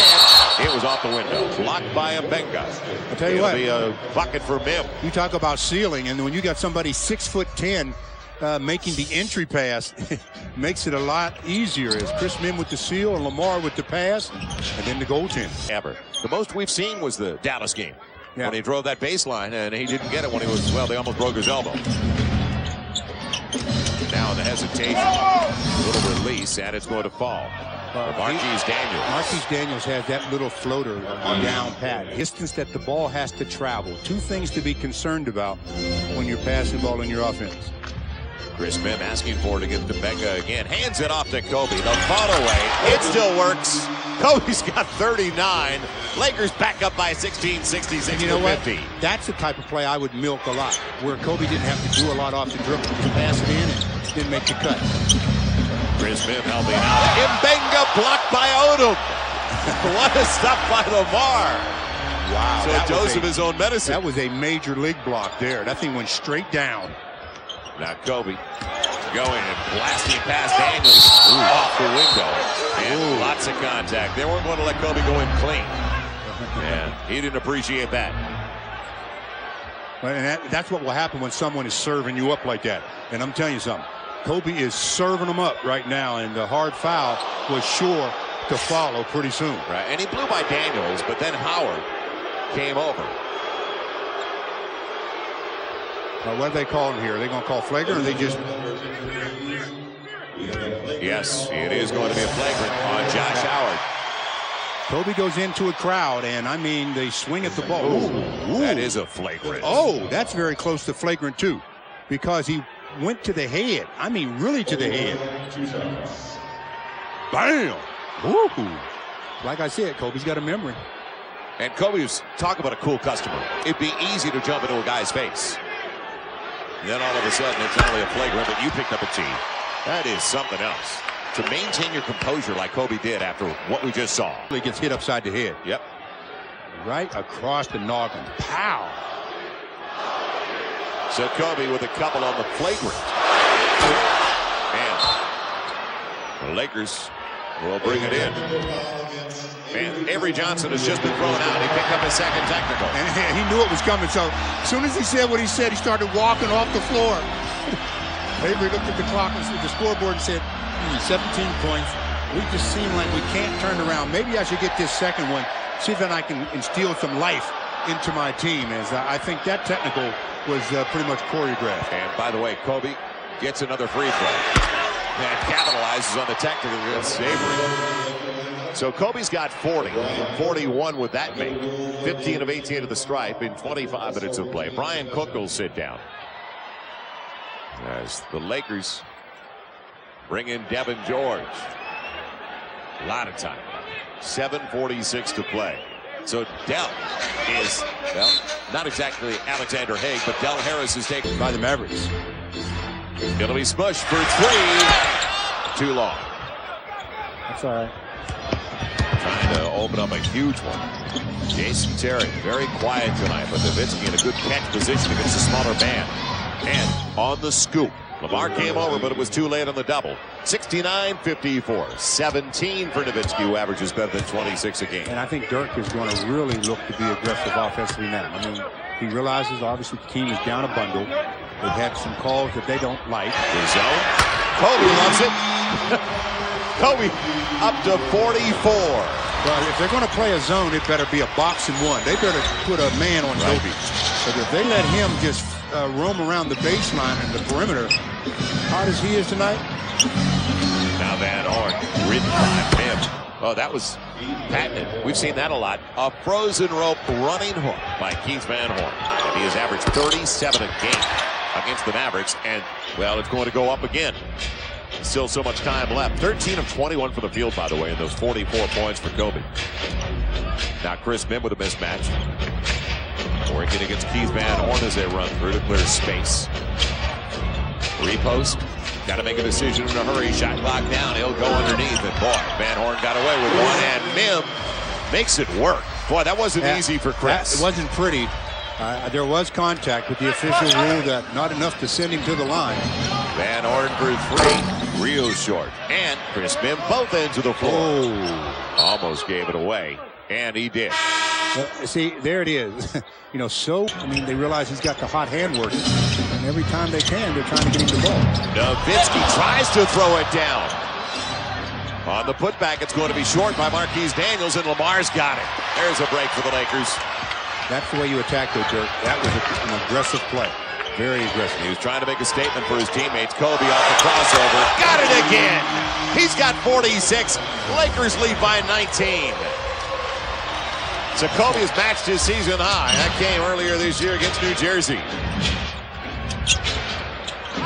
and it was off the window. Blocked by Mbenga. I'll tell you It'll what. be a bucket for Mihm. You talk about ceiling, and when you got somebody six foot ten uh, making the entry pass, makes it a lot easier. As Chris Mihm with the seal and Lamar with the pass, and then the goaltender. Ever. The most we've seen was the Dallas game. Yeah. When he drove that baseline, and he didn't get it when he was, well, they almost broke his elbow. Now the hesitation. A little release, and it's going to fall. Marquis Daniels. Marquis Daniels has that little floater down pat. Distance that the ball has to travel. Two things to be concerned about when you're passing the ball in your offense. Chris Mihm asking for it to get to Becca again. Hands it off to Kobe. The follow away. It still works. Kobe's got 39. Lakers back up by 16, 66 And you know what? 50. That's the type of play I would milk a lot, where Kobe didn't have to do a lot off the dribble. Just pass it in and then make the cut. Chris Mihm helping out. Mbenga blocked by Odom. what a stop by Lamar. Wow. So a dose of his own medicine. That was a major league block there. That thing went straight down. Now Kobe going and blasting past Daniels off the window. And lots of contact. They weren't going to let Kobe go in clean. And he didn't appreciate that. And that, that's what will happen when someone is serving you up like that. And I'm telling you something. Kobe is serving them up right now, and the hard foul was sure to follow pretty soon. Right. And he blew by Daniels, but then Howard came over. Uh, what are they calling here? Are they going to call flagrant, or they just Yes, it is going to be a flagrant on Josh Howard. Kobe goes into a crowd, and I mean they swing at the ball. Ooh, ooh. That is a flagrant. Oh, that's very close to flagrant too, because he went to the head. I mean, really to the head. Bam! Ooh. Like I said, Kobe's got a memory. And Kobe was talking about a cool customer. It'd be easy to jump into a guy's face. Then all of a sudden, it's only a flagrant, but you picked up a tee. That is something else. To maintain your composure like Kobe did after what we just saw. He gets hit upside the head, Yep. right across the noggin. Pow! So Kobe with a couple on the flagrant. And the Lakers will bring it in. And Avery Johnson has just been thrown out. He picked up his second technical. And he knew it was coming, so as soon as he said what he said, he started walking off the floor. Avery looked at the clock and the scoreboard and said, hmm, 17 points. We just seem like we can't turn around. Maybe I should get this second one, see if then I can instill some life into my team. As I think that technical was uh, pretty much choreographed. And by the way, Kobe gets another free throw. And capitalizes on the technical against Avery. So Kobe's got 40. 41 would that make. 15 of 18 to the stripe in 25 minutes of play. Brian Cook will sit down. As the Lakers bring in Devean George. A lot of time. 7.46 to play. So Del is, well, not exactly Alexander Haig, but Del Harris is taken By the Mavericks. It'll be smushed for three. Too long. That's all right. Trying to open up a huge one. Jason Terry, very quiet tonight, but Nowitzki in a good catch position against a smaller man. And on the scoop. Lamar came over, but it was too late on the double. 69-54. 17 for Nowitzki, who averages better than 26 a game. And I think Dirk is going to really look to be aggressive offensively now. I mean, he realizes obviously the team is down a bundle. They've had some calls that they don't like. The zone. Kobe loves it. Kobe up to 44. Well, if they're going to play a zone, it better be a box and one. They better put a man on Right. Kobe. But if they let him just uh, roam around the baseline and the perimeter, hot as he is tonight, Now Van Horn, ridden by him. Oh, that was patented. We've seen that a lot. A frozen rope running hook by Keith Van Horn. And he has averaged 37 a game against the Mavericks. And, well, it's going to go up again. Still so much time left. 13 of 21 for the field, by the way, and those 44 points for Kobe. Now Chris Mihm with a mismatch. Working against Keith Van Horn as they run through to clear space. Repost. Got to make a decision in a hurry. Shot clock down. He'll go underneath. And boy, Van Horn got away with one. And Mihm makes it work. Boy, that wasn't Yeah, easy for Chris. That- It wasn't pretty. Uh, there was contact, but the official ruled that not enough to send him to the line. Van Horn for three. Real short. And Chris Mihm both ends of the floor. Oh. Almost gave it away. And he did. Uh, see, there it is. you know, so, I mean, they realize he's got the hot hand working. And every time they can, they're trying to get him the ball. Nowitzki tries to throw it down. On the putback, it's going to be short by Marquis Daniels, and Lamar's got it. There's a break for the Lakers. That's the way you attack though, Dirk. That was an aggressive play. Very aggressive. He was trying to make a statement for his teammates. Kobe off the crossover. Got it again. He's got 46. Lakers lead by 19. So Kobe has matched his season high. That came earlier this year against New Jersey.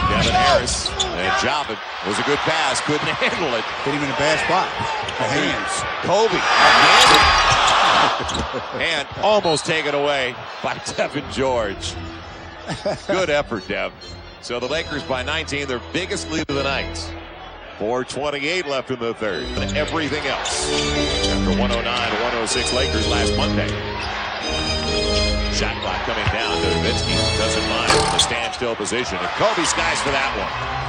Devin Harris. And job it was a good pass. Couldn't handle it. Hit him in a bad spot. The hands. Kobe. And almost taken away by Devean George. Good effort, Dev. So the Lakers by 19, their biggest lead of the night. 428 left in the third. And everything else. After 109 106 Lakers last Monday. Shot clock coming down. Nowitzki doesn't mind in the standstill position. And Kobe skies for that one.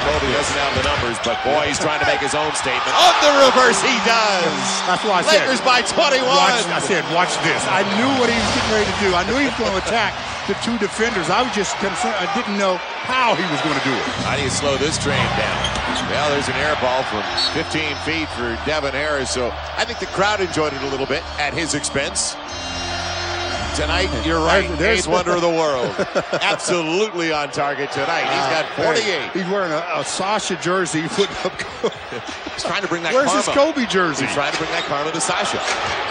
Kobe doesn't have the numbers, but boy, he's trying to make his own statement. On the reverse, he does. That's why I said. Lakers by 21. Watch, I said, watch this. I knew what he was getting ready to do. I knew he was going to attack the two defenders. I was just concerned. I didn't know how he was going to do it. How do you slow this train down? Well, there's an air ball from 15 feet for Devin Harris, so I think the crowd enjoyed it a little bit at his expense. Tonight, you're right. There's- wonder of the world. Absolutely on target tonight. He's ah, got 48. Hey, He's wearing a, a Sasha jersey. He's trying to bring that Where's karma. his Kobe jersey? He's trying to bring that karma to Sasha.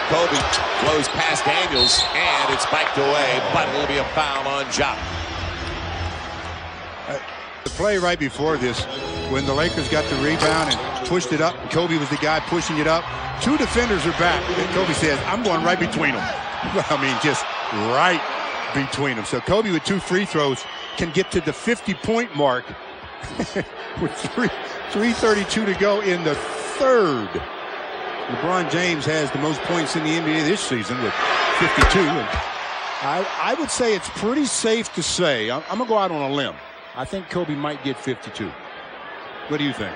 Kobe flows past Daniels, and it's spiked away, but it'll be a foul on Jock. Uh, the play right before this, when the Lakers got the rebound and pushed it up, Kobe was the guy pushing it up. Two defenders are back, and Kobe says, I'm going right between them. I mean, just right between them. So Kobe with two free throws can get to the 50-point mark with three, 3.32 to go in the third. LeBron James has the most points in the NBA this season with 52. And I, I would say it's pretty safe to say, I'm, I'm going to go out on a limb. I think Kobe might get 52. What do you think?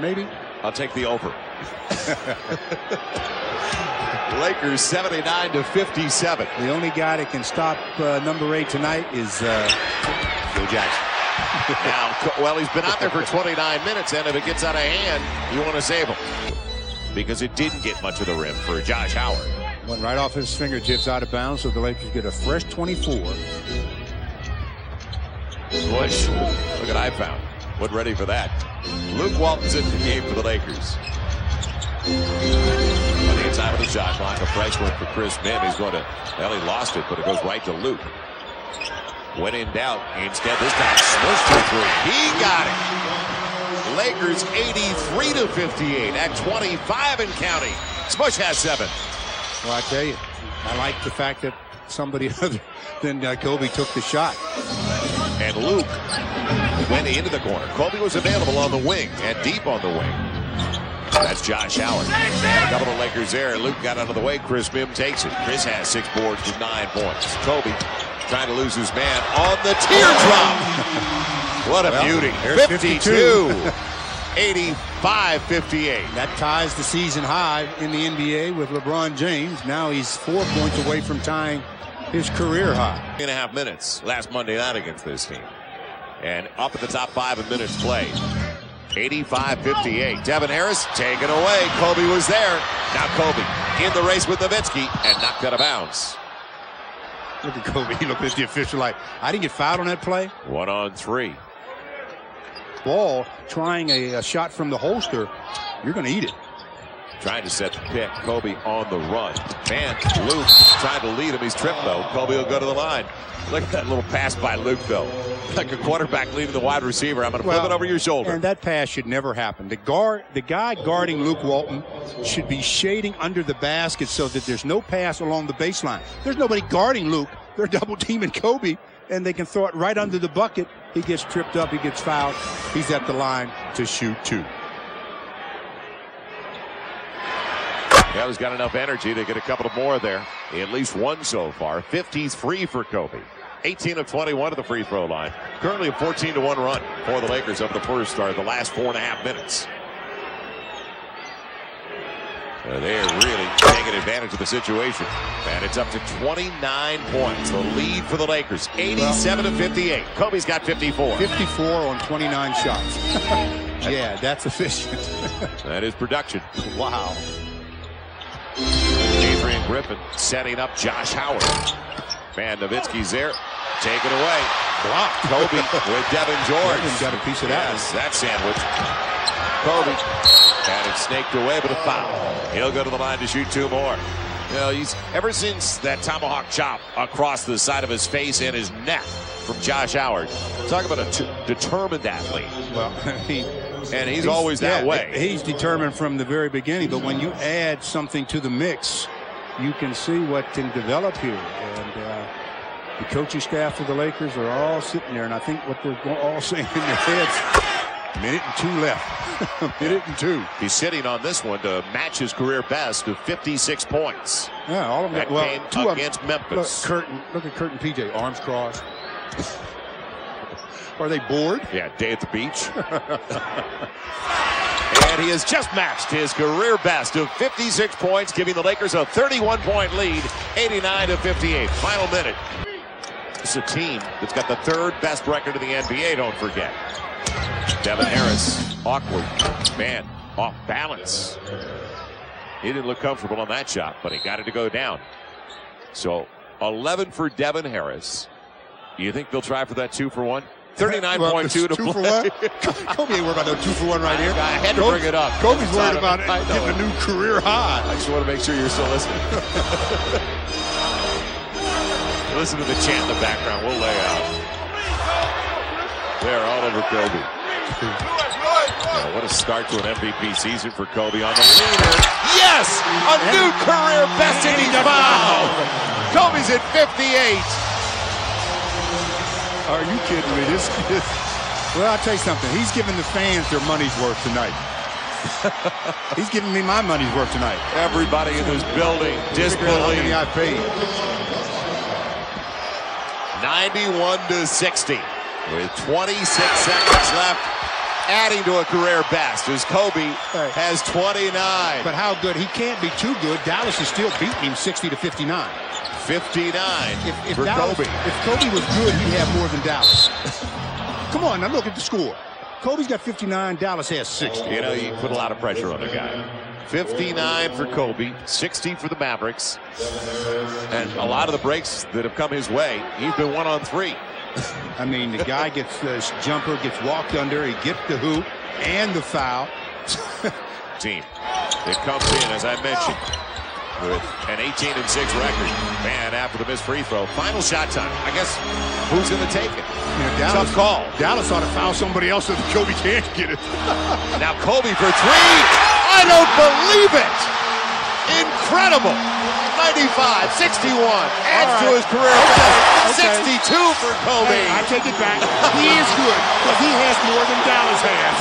Maybe? I'll take the over. Lakers 79 to 57. The only guy that can stop uh, number eight tonight is uh, Joe Jackson. Now, well, he's been out there for 29 minutes, and if it gets out of hand, you want to save him. Because it didn't get much of the rim for Josh Howard. Went right off his fingertips out of bounds, so the Lakers get a fresh 24. Bush, look at I found. Wasn't ready for that. Luke Walton's in the game for the Lakers. Inside of the shot clock, a fresh one for Chris Mihm. He's going to, well, he lost it, but it goes right to Luke. When in doubt, instead this time smushed for three. He got it. Lakers 83 to 58 at 25 and counting. Smush has seven. Well, I tell you, I like the fact that somebody other than uh, Kobe took the shot. And Luke went into the corner. Kobe was available on the wing and deep on the wing. That's Josh Howard. A couple of Lakers there. Luke got out of the way. Chris Mihm takes it. Chris has six boards with nine points. Kobe trying to lose his man on the teardrop. What a Well, beauty. 52. 85 58. That ties the season high in the NBA with LeBron James. Now he's four points away from tying his career high. Three and a half minutes last Monday night against this team. And up at the top five in minutes played. 85-58. Devin Harris taken away. Kobe was there. Now Kobe in the race with Nowitzki and knocked out of bounds. Look at Kobe. He looked at the official like, I didn't get fouled on that play. One on three. Ball trying a, a shot from the holster, you're going to eat it. Trying to set the pick. Kobe on the run. Man, Luke trying to lead him. He's tripped though. Kobe will go to the line. Look at that little pass by Luke though. Like a quarterback leading the wide receiver. I'm going to Well, flip it over your shoulder. And that pass should never happen. The guard, the guy guarding Luke Walton should be shading under the basket so that there's no pass along the baseline. There's nobody guarding Luke. They're double teaming Kobe, and they can throw it right under the bucket. He gets tripped up. He gets fouled. He's at the line to shoot two. Yeah, he's got enough energy to get a couple more there. At least one so far. 53 for Kobe. 18 of 21 to the free throw line. Currently a 14 to 1 run for the Lakers over the first or the last four and a half minutes. They're really taking advantage of the situation. And it's up to 29 points. The lead for the Lakers. 87 to 58. Kobe's got 54. 54 on 29 shots. yeah, that's efficient. That is production. wow. Adrian Griffin setting up Josh Howard. Man, Nowitzki's there. Take it away. Blocked. Kobe with Devean George. Devean's got a piece of that Yes, that sandwich. Kobe had it snaked away, but a foul. He'll go to the line to shoot two more. You know, he's ever since that tomahawk chop across the side of his face and his neck from Josh Howard. Talk about a determined athlete. Well, he, And he's, always that yeah, way. He's determined from the very beginning, but when you add something to the mix, you can see what can develop here. And uh, the coaching staff of the Lakers are all sitting there, and I think what they're all saying in their heads, minute and two left. minute and two. He's sitting on this one to match his career best of 56 points. Yeah, all of them. That well, came two against. Memphis. Look, Curtin, look at Curtin PJ, arms crossed. Are they bored? Yeah, day at the beach. and he has just matched his career best of 56 points, giving the Lakers a 31 point lead, 89 to 58. Final minute. It's a team that's got the third best record in the NBA, don't forget. Devin Harris, awkward. Man, off balance. He didn't look comfortable on that shot, but he got it to go down. So 11 for Devin Harris. Do you think they'll try for that two for one? 39.2 Well, to two play. for one. Kobe ain't worried about no two for one right here. I had to Kobe- bring it up. Kobe's It's worried about a- I know getting a new career high. I just want to make sure you're still listening. Listen to the chant in the background. We'll lay out. They're all over Kobe. Yeah, what a start to an MVP season for Kobe on the leader. Yes! A new career best in fouled! Kobe's at 58. Are you kidding me? This, this. Well, I'll tell you something. He's giving the fans their money's worth tonight. He's giving me my money's worth tonight. Everybody in this building How many disbelieved. I paid. 91 to 60 with 26 seconds left adding to a career best as Kobe Right. has 29 But how good? He can't be too good. Dallas is still beating him 60 to 59. 59 If, if for Dallas, Kobe if Kobe was good, he'd have more than Dallas. Come on, now look at the score. Kobe's got 59. Dallas has 60. you know you put a lot of pressure on the guy 59 for Kobe 60 for the Mavericks and a lot of the breaks that have come his way he's been one on three I mean, the guy gets uh, this jumper, gets walked under, he gets the hoop and the foul. team it comes in as I mentioned with an 18 and 6 record man after the missed free throw final shot time I guess who's going to take it You know, Dallas, Tough call. Dallas ought to foul somebody else so that Kobe can't get it. Now Kobe for three. I don't believe it. Incredible. 95, 61. Adds to his career best. 62 for Kobe. I take it back. He is good, but he has more than Dallas has.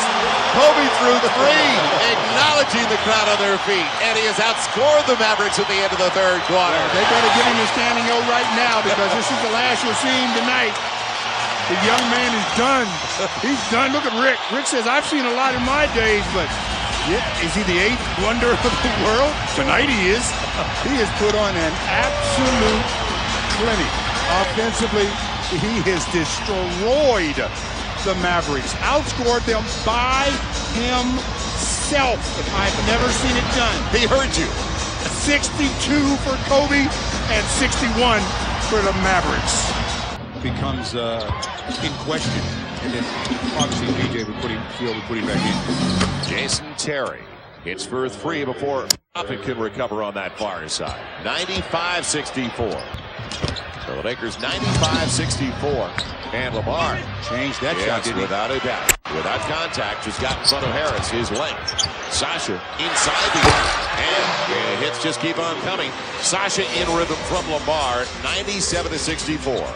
Kobe threw three, acknowledging the crowd on their feet. And he has outscored the Mavericks at the end of the third quarter. They better give him a standing O right now because this is the last you'll see him tonight. The young man is done. He's done. Look at Rick. Rick says, I've seen a lot in my days, but yeah, is he the eighth wonder of the world? Tonight he is. He has put on an absolute clinic. Offensively, he has destroyed the Mavericks. Outscored them by himself. I've never seen it done. He heard you. 62 for Kobe and 61 for the Mavericks. Becomes uh, in question. And then obviously PJ would put him, Phil would put him back in. Jason Terry Hits for three before Profit can recover on that far side. 95-64. So the Lakers 95-64. And Lamar changed that yes, shot, without a doubt. Without contact, just got in front of Harris, his length. Sasha inside the arc, and hits just keep on coming. Sasha in rhythm from Lamar, 97 to 64.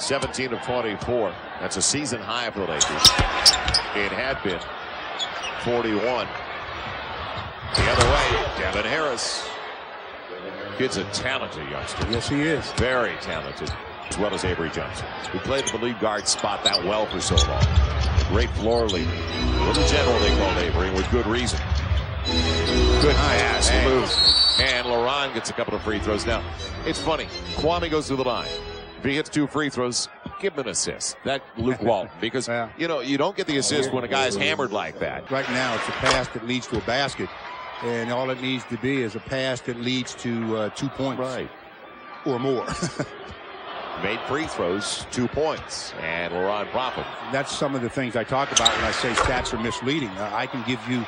17 of 24. That's a season high for the Lakers. It had been 41. The other way, Devin Harris. Kid's a talented youngster. Yes, he is. Very talented, as well as Avery Johnson, who played the lead guard spot that well for so long. Great floor leader. Little general they called Avery, with good reason. Good pass, move. And Laron gets a couple of free throws. Now, it's funny. Kwame goes to the line. If he hits two free throws, give him an assist. That Luke Walton. Because, yeah. you know, you don't get the assist when a guy's hammered like that. Right now, it's a pass that leads to a basket. And all it needs to be is a pass that leads to uh, two points. Right. Or more. Made free throws, two points. And Laron Profit. That's some of the things I talk about when I say stats are misleading. Uh, I can give you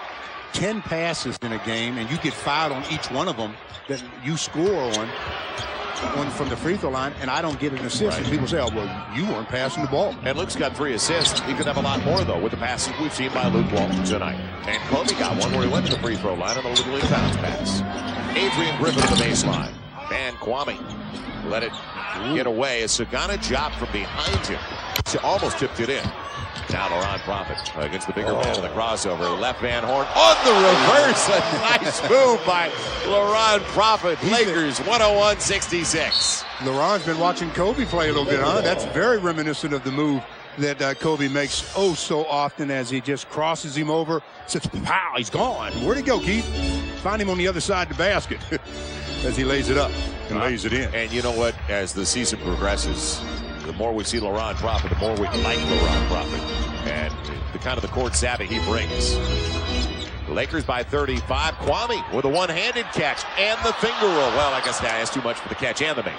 10 passes in a game, and you get fouled on each one of them that you score on. One from the free throw line, and I don't get an assist. Right. And people say, "Oh, well, you weren't passing the ball." And Luke's got three assists. He could have a lot more, though, with the passes we've seen by Luke Walton tonight. And Kobe got one where he went to the free throw line on a little bounce pass. Adrian Griffin to the baseline. And Kwame let it get away. A Sagana job from behind him. She almost tipped it in. Now Laron Profit against the bigger man in the crossover. Left Van Horn on the reverse. A nice move by Laron Profit. Lakers 101-66. Laron's been watching Kobe play a little bit, huh? That's very reminiscent of the move that uh, Kobe makes oh so often as he just crosses him over. Says, pow, he's gone. Where'd he go, Keith? Find him on the other side of the basket as he lays it up and lays it in. And you know what? As the season progresses, the more we see Laron Profit, the more we like Laron Profit. And the kind of the court savvy he brings. The Lakers by 35. Kwame with a one-handed catch and the finger roll. Well, I guess that is too much for the catch and the make.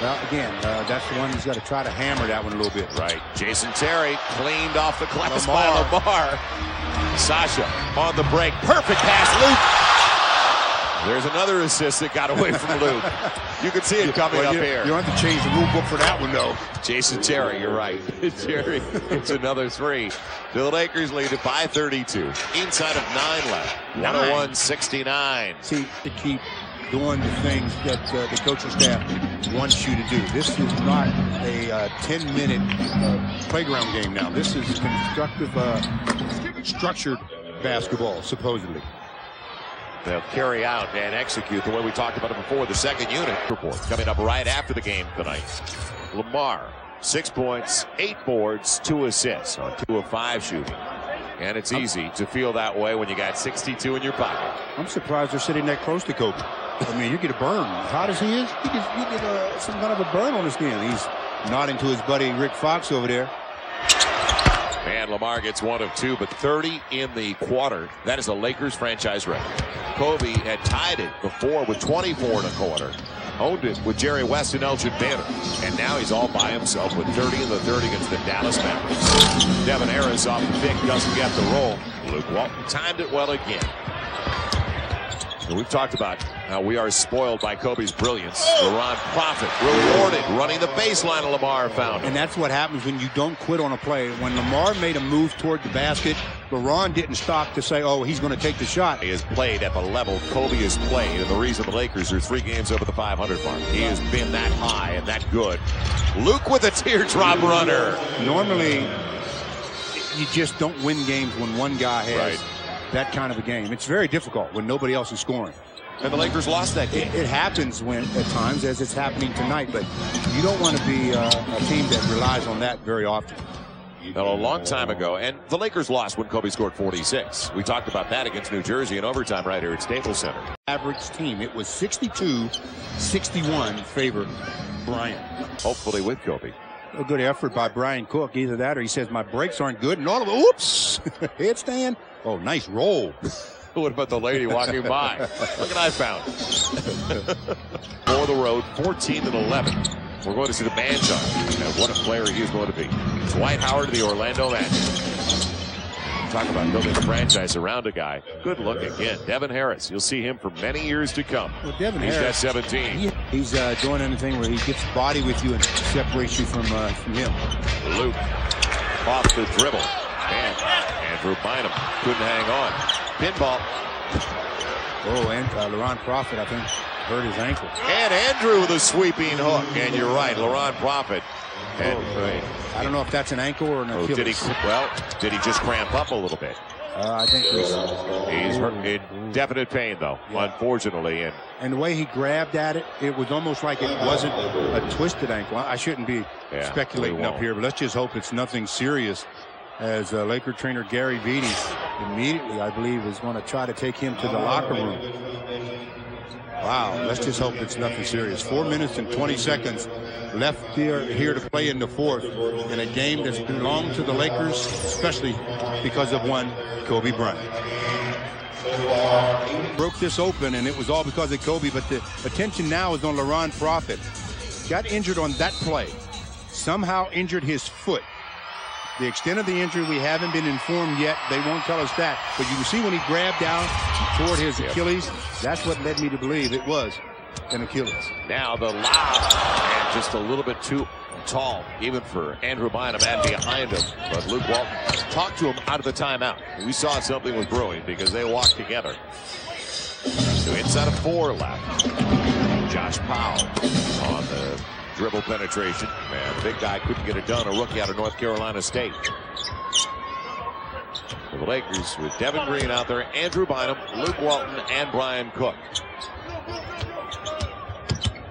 Well, again, uh, that's the one he's got to try to hammer that one a little bit. Right. Jason Terry cleaned off the glass Lamar. by Lamar. Sasha on the break. Perfect pass. Luke. There's another assist that got away from Luke. You can see it coming Well, up here. you don't have to change the rule book for that one, though. Jason Terry, you're right. Terry it's another three. The Lakers lead it by 32. Inside of nine left. Nine. 101-69. See, to keep doing the things that uh, the coaching staff wants you to do. This is not a uh, 10-minute uh, playground game now. This is constructive, uh, structured basketball, supposedly. They'll carry out and execute the way we talked about it before. The second unit report coming up right after the game tonight. Lamar, six points, eight boards, two assists on two of five shooting. And it's easy to feel that way when you got 62 in your pocket. I'm surprised they're sitting that close to Kobe. I mean, you get a burn. Hot as he is, you get, you get uh, some kind of a burn on his skin. He's nodding to his buddy Rick Fox over there. And Lamar gets one of two, but 30 in the quarter. That is a Lakers franchise record. Kobe had tied it before with 24 and a quarter. Owned it with Jerry West and Elgin Baylor. And now he's all by himself with 30 in the third against the Dallas Mavericks. Devin Harris off the pick, doesn't get the roll. Luke Walton timed it well again. We've talked about how we are spoiled by Kobe's brilliance. Laron Profit rewarded running the baseline of Lamar found him. And that's what happens when you don't quit on a play. When Lamar made a move toward the basket, Laron didn't stop to say, oh, he's going to take the shot. He has played at the level Kobe has played, and the reason the Lakers are three games over the 500 mark. He has been that high and that good. Luke with a teardrop runner. Normally, you just don't win games when one guy has Right. That kind of a game. It's very difficult when nobody else is scoring. And the Lakers lost that game. It, it happens when at times, as it's happening tonight, but you don't want to be uh, a team that relies on that very often. Now, a long time ago, and the Lakers lost when Kobe scored 46. We talked about that against New Jersey in overtime right here at Staples Center. Average team. It was 62-61 favor Bryant. Hopefully with Kobe. A good effort by Brian Cook. Either that or he says my brakes aren't good. And all of oops, headstand. Oh, nice roll. What about the lady walking by? Look what I found. For the road, 14 and 11. We're going to see the man chart. And what a player he is going to be. Dwight Howard, the Orlando Magic. talk about building a franchise around a guy. Good look again. Devin Harris. You'll see him for many years to come. Well, Devin He's Harris, got 17. he- he's uh, doing anything where he gets body with you and separates you from uh, from him. Luke off the dribble. And Andrew Bynum couldn't hang on. Pinball. Oh, and uh, Laron Profit, I think, hurt his ankle. And Andrew with a sweeping hook. And you're right, Laron Profit. And I don't know if that's an ankle or an oh, did he? Achilles. Well, did he just cramp up a little bit? Uh, I think it was, He's hurt, in definite pain, though, Yeah. unfortunately. And and the way he grabbed at it, it was almost like it wasn't a twisted ankle. I I shouldn't be Yeah, speculating up here, but let's just hope it's nothing serious. As uh, Laker trainer Gary Vitti immediately, I believe, is going to try to take him to the locker room. Wow, let's just hope it's nothing serious. Four minutes and 20 seconds left here, here to play in the fourth in a game that's belonged to the Lakers, especially because of one, Kobe Bryant. Broke this open, and it was all because of Kobe, but the attention now is on Laron Profit. Got injured on that play. Somehow injured his foot. The extent of the injury, we haven't been informed yet. They won't tell us that. But you can see when he grabbed down toward his Achilles, that's what led me to believe it was an Achilles. now the lob. And just a little bit too tall, even for Andrew Bynum and behind him. But Luke Walton talked to him out of the timeout. We saw something was brewing because they walked together. So inside of four left. Josh Powell on the dribble penetration. Man, big guy couldn't get it done. A rookie out of North Carolina State. For the Lakers with Devin Green out there, Andrew Bynum, Luke Walton, and Brian Cook.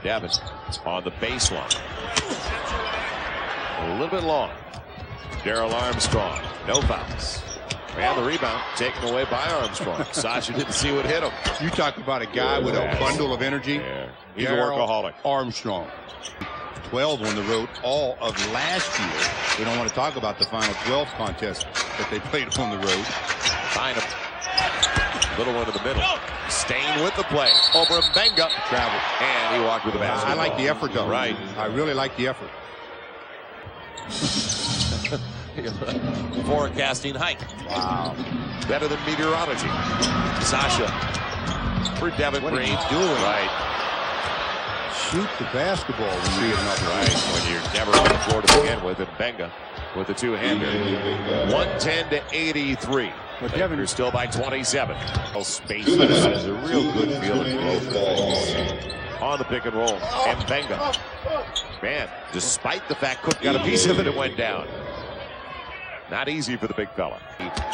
Devin on the baseline. A little bit long. Darrell Armstrong, no fouls. And the rebound taken away by Armstrong. Sasha didn't see what hit him. You talk about a guy with a bundle of energy. Yeah, he's a Darrell workaholic. Armstrong. 12 on the road all of last year. We don't want to talk about the final 12 contest that they played on the road. Bynum. Little one in the middle. Staying with the play. Over Mbenga. Travel. And he walked with the basket. I like the effort, though. Right. I really like the effort. Forecasting height. Wow. Better than meteorology. Sasha. For Devin What Green. you doing? Right. Shoot the basketball when you get another Right. When you're never on the floor to begin with. And Mbenga with the two-hander. 110 to 83. But Devin- Lakers still by 27. Space has a real good feeling for. On the pick and roll. And Mbenga. Man, despite the fact Cook got a piece of it, it went down. Not easy for the big fella.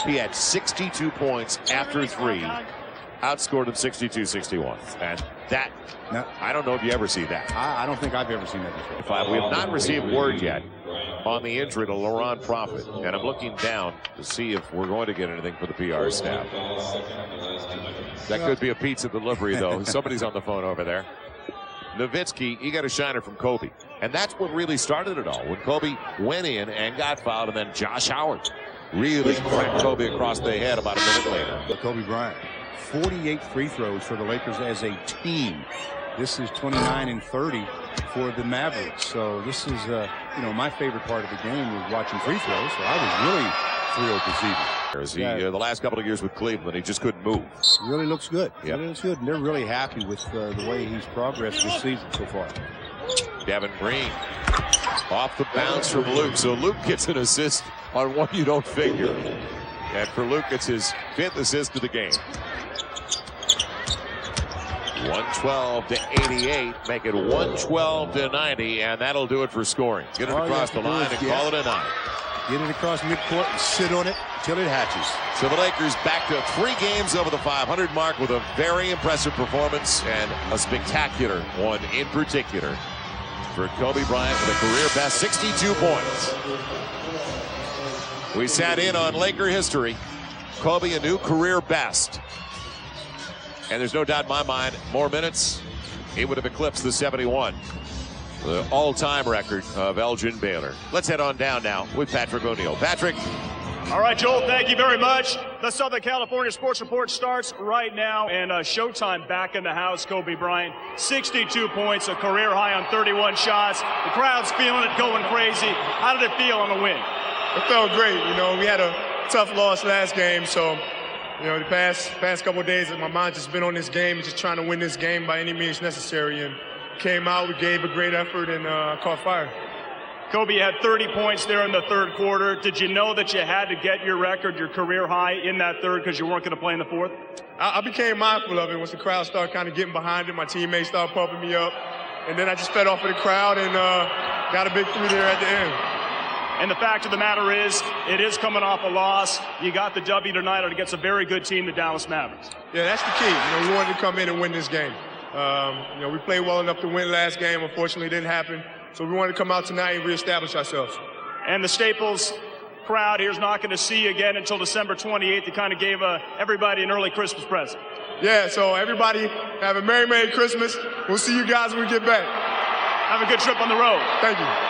He had 62 points after three. Outscored him 62-61. And that, No, I don't know if you ever see that. I, I don't think I've ever seen that before. Five. We have not received word yet on the injury to Laron Profit. And I'm looking down to see if we're going to get anything for the PR staff. That could be a pizza delivery, though. Somebody's on the phone over there. Nowitzki, he got a shiner from Kobe. And that's what really started it all. When Kobe went in and got fouled, and then Josh Howard really cracked Kobe across the head about a minute later. Kobe Bryant, 48 free throws for the Lakers as a team. This is 29 and 30 for the Mavericks. So this is, uh, you know, my favorite part of the game was watching free throws. So I was really thrilled this evening. As he, Yeah. uh, the last couple of years with Cleveland, he just couldn't move. Really looks good. Yep. Really looks good. And they're really happy with uh, the way he's progressed this season so far. Devin Green off the bounce from Luke. So Luke gets an assist on one you don't figure. And for Luke, it's his fifth assist of the game. 112 to 88, make it 112 to 90, and that'll do it for scoring. Get it oh, All across the line and get- call it a night. Get it across midcourt and sit on it until it hatches. So the Lakers back to three games over the 500 mark with a very impressive performance and a spectacular one in particular for Kobe Bryant with a career best 62 points. We sat in on Laker history. Kobe a new career best. And there's no doubt in my mind, more minutes, he would have eclipsed the 71. The all-time record of Elgin Baylor. Let's head on down now with Patrick O'Neal. Patrick, All right, Joel, thank you very much. The Southern California Sports Report starts right now, and uh, Showtime back in the house. Kobe Bryant, 62 points, a career high on 31 shots. The crowd's feeling it, going crazy. How did it feel on the wing? It felt great. You know, we had a tough loss last game, so you know the past past couple days, my mind just been on this game, and just trying to win this game by any means necessary. And came out, we gave a great effort, and uh, caught fire. Kobe had 30 points there in the third quarter. Did you know that you had to get your record, your career high in that third because you weren't going to play in the fourth? I, I became mindful of it once the crowd started kind of getting behind it. My teammates started pumping me up. And then I just fed off of the crowd and uh, got a big three there at the end. And the fact of the matter is, it is coming off a loss. You got the W tonight against a very good team, the Dallas Mavericks. Yeah, that's the key. You know, we wanted to come in and win this game. Um, you know, we played well enough to win last game. Unfortunately, it didn't happen. So we wanted to come out tonight and reestablish ourselves. And the Staples crowd here is not going to see you again until December 28th. They kind of gave uh, everybody an early Christmas present. Yeah, so everybody have a Merry, Merry Christmas. We'll see you guys when we get back. Have a good trip on the road. Thank you.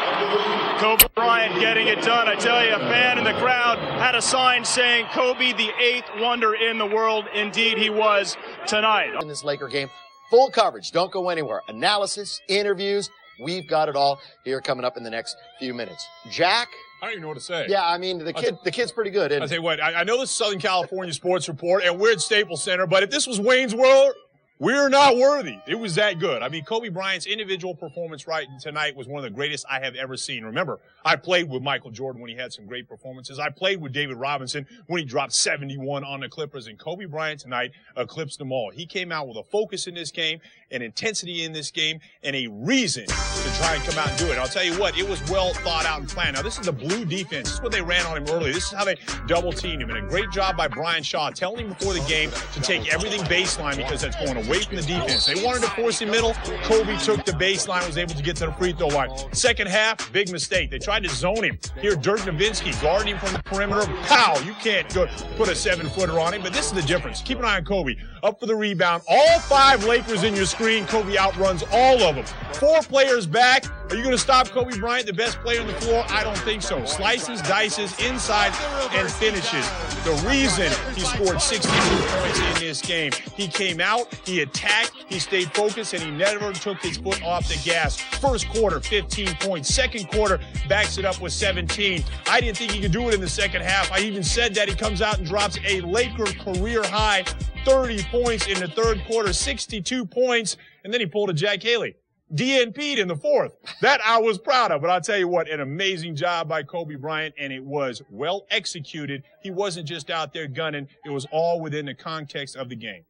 Kobe Bryant getting it done. I tell you, a fan in the crowd had a sign saying Kobe, the eighth wonder in the world. Indeed, he was tonight. In this Laker game, full coverage. Don't go anywhere. Analysis, interviews, We've got it all here coming up in the next few minutes. Jack? I don't even know what to say. Yeah, I mean the kid. the kid's pretty good. I say what? I, I, know this is Southern California Sports Report, and we're at Staples Center. But if this was Wayne's World, we're not worthy. It was that good. I mean, Kobe Bryant's individual performance right tonight was one of the greatest I have ever seen. Remember, I played with Michael Jordan when he had some great performances. I played with David Robinson when he dropped 71 on the Clippers, and Kobe Bryant tonight eclipsed them all. He came out with a focus in this game, an intensity in this game, and a reason to try and come out and do it. I'll tell you what, it was well thought out and planned. Now, this is the blue defense. This is what they ran on him early. This is how they double teamed him. And a great job by Brian Shaw telling him before the game to take everything baseline because that's going away from the defense. They wanted to force the middle. Kobe took the baseline, was able to get to the free throw line. Second half, big mistake. They tried to zone him. Here, Dirk Nowitzki guarding him from the perimeter. Pow! You can't go put a seven footer on him, but this is the difference. Keep an eye on Kobe. Up for the rebound. All five Lakers in your screen. Kobe outruns all of them. Four players back. Are you going to stop Kobe Bryant, the best player on the floor? I don't think so. Slices, dices, inside, and finishes. The reason he scored 62 points in this game. He came out, attacked, he stayed focused, and he never took his foot off the gas. First quarter, 15 points. Second quarter, backs it up with 17. I didn't think he could do it in the second half. I even said that he comes out and drops a Laker career high 30 points in the third quarter, 62 points, and then he pulled a Jack Haley. DNP'd in the fourth. That I was proud of. But I'll tell you what, an amazing job by Kobe Bryant, and it was well executed. He wasn't just out there gunning. It was all within the context of the game.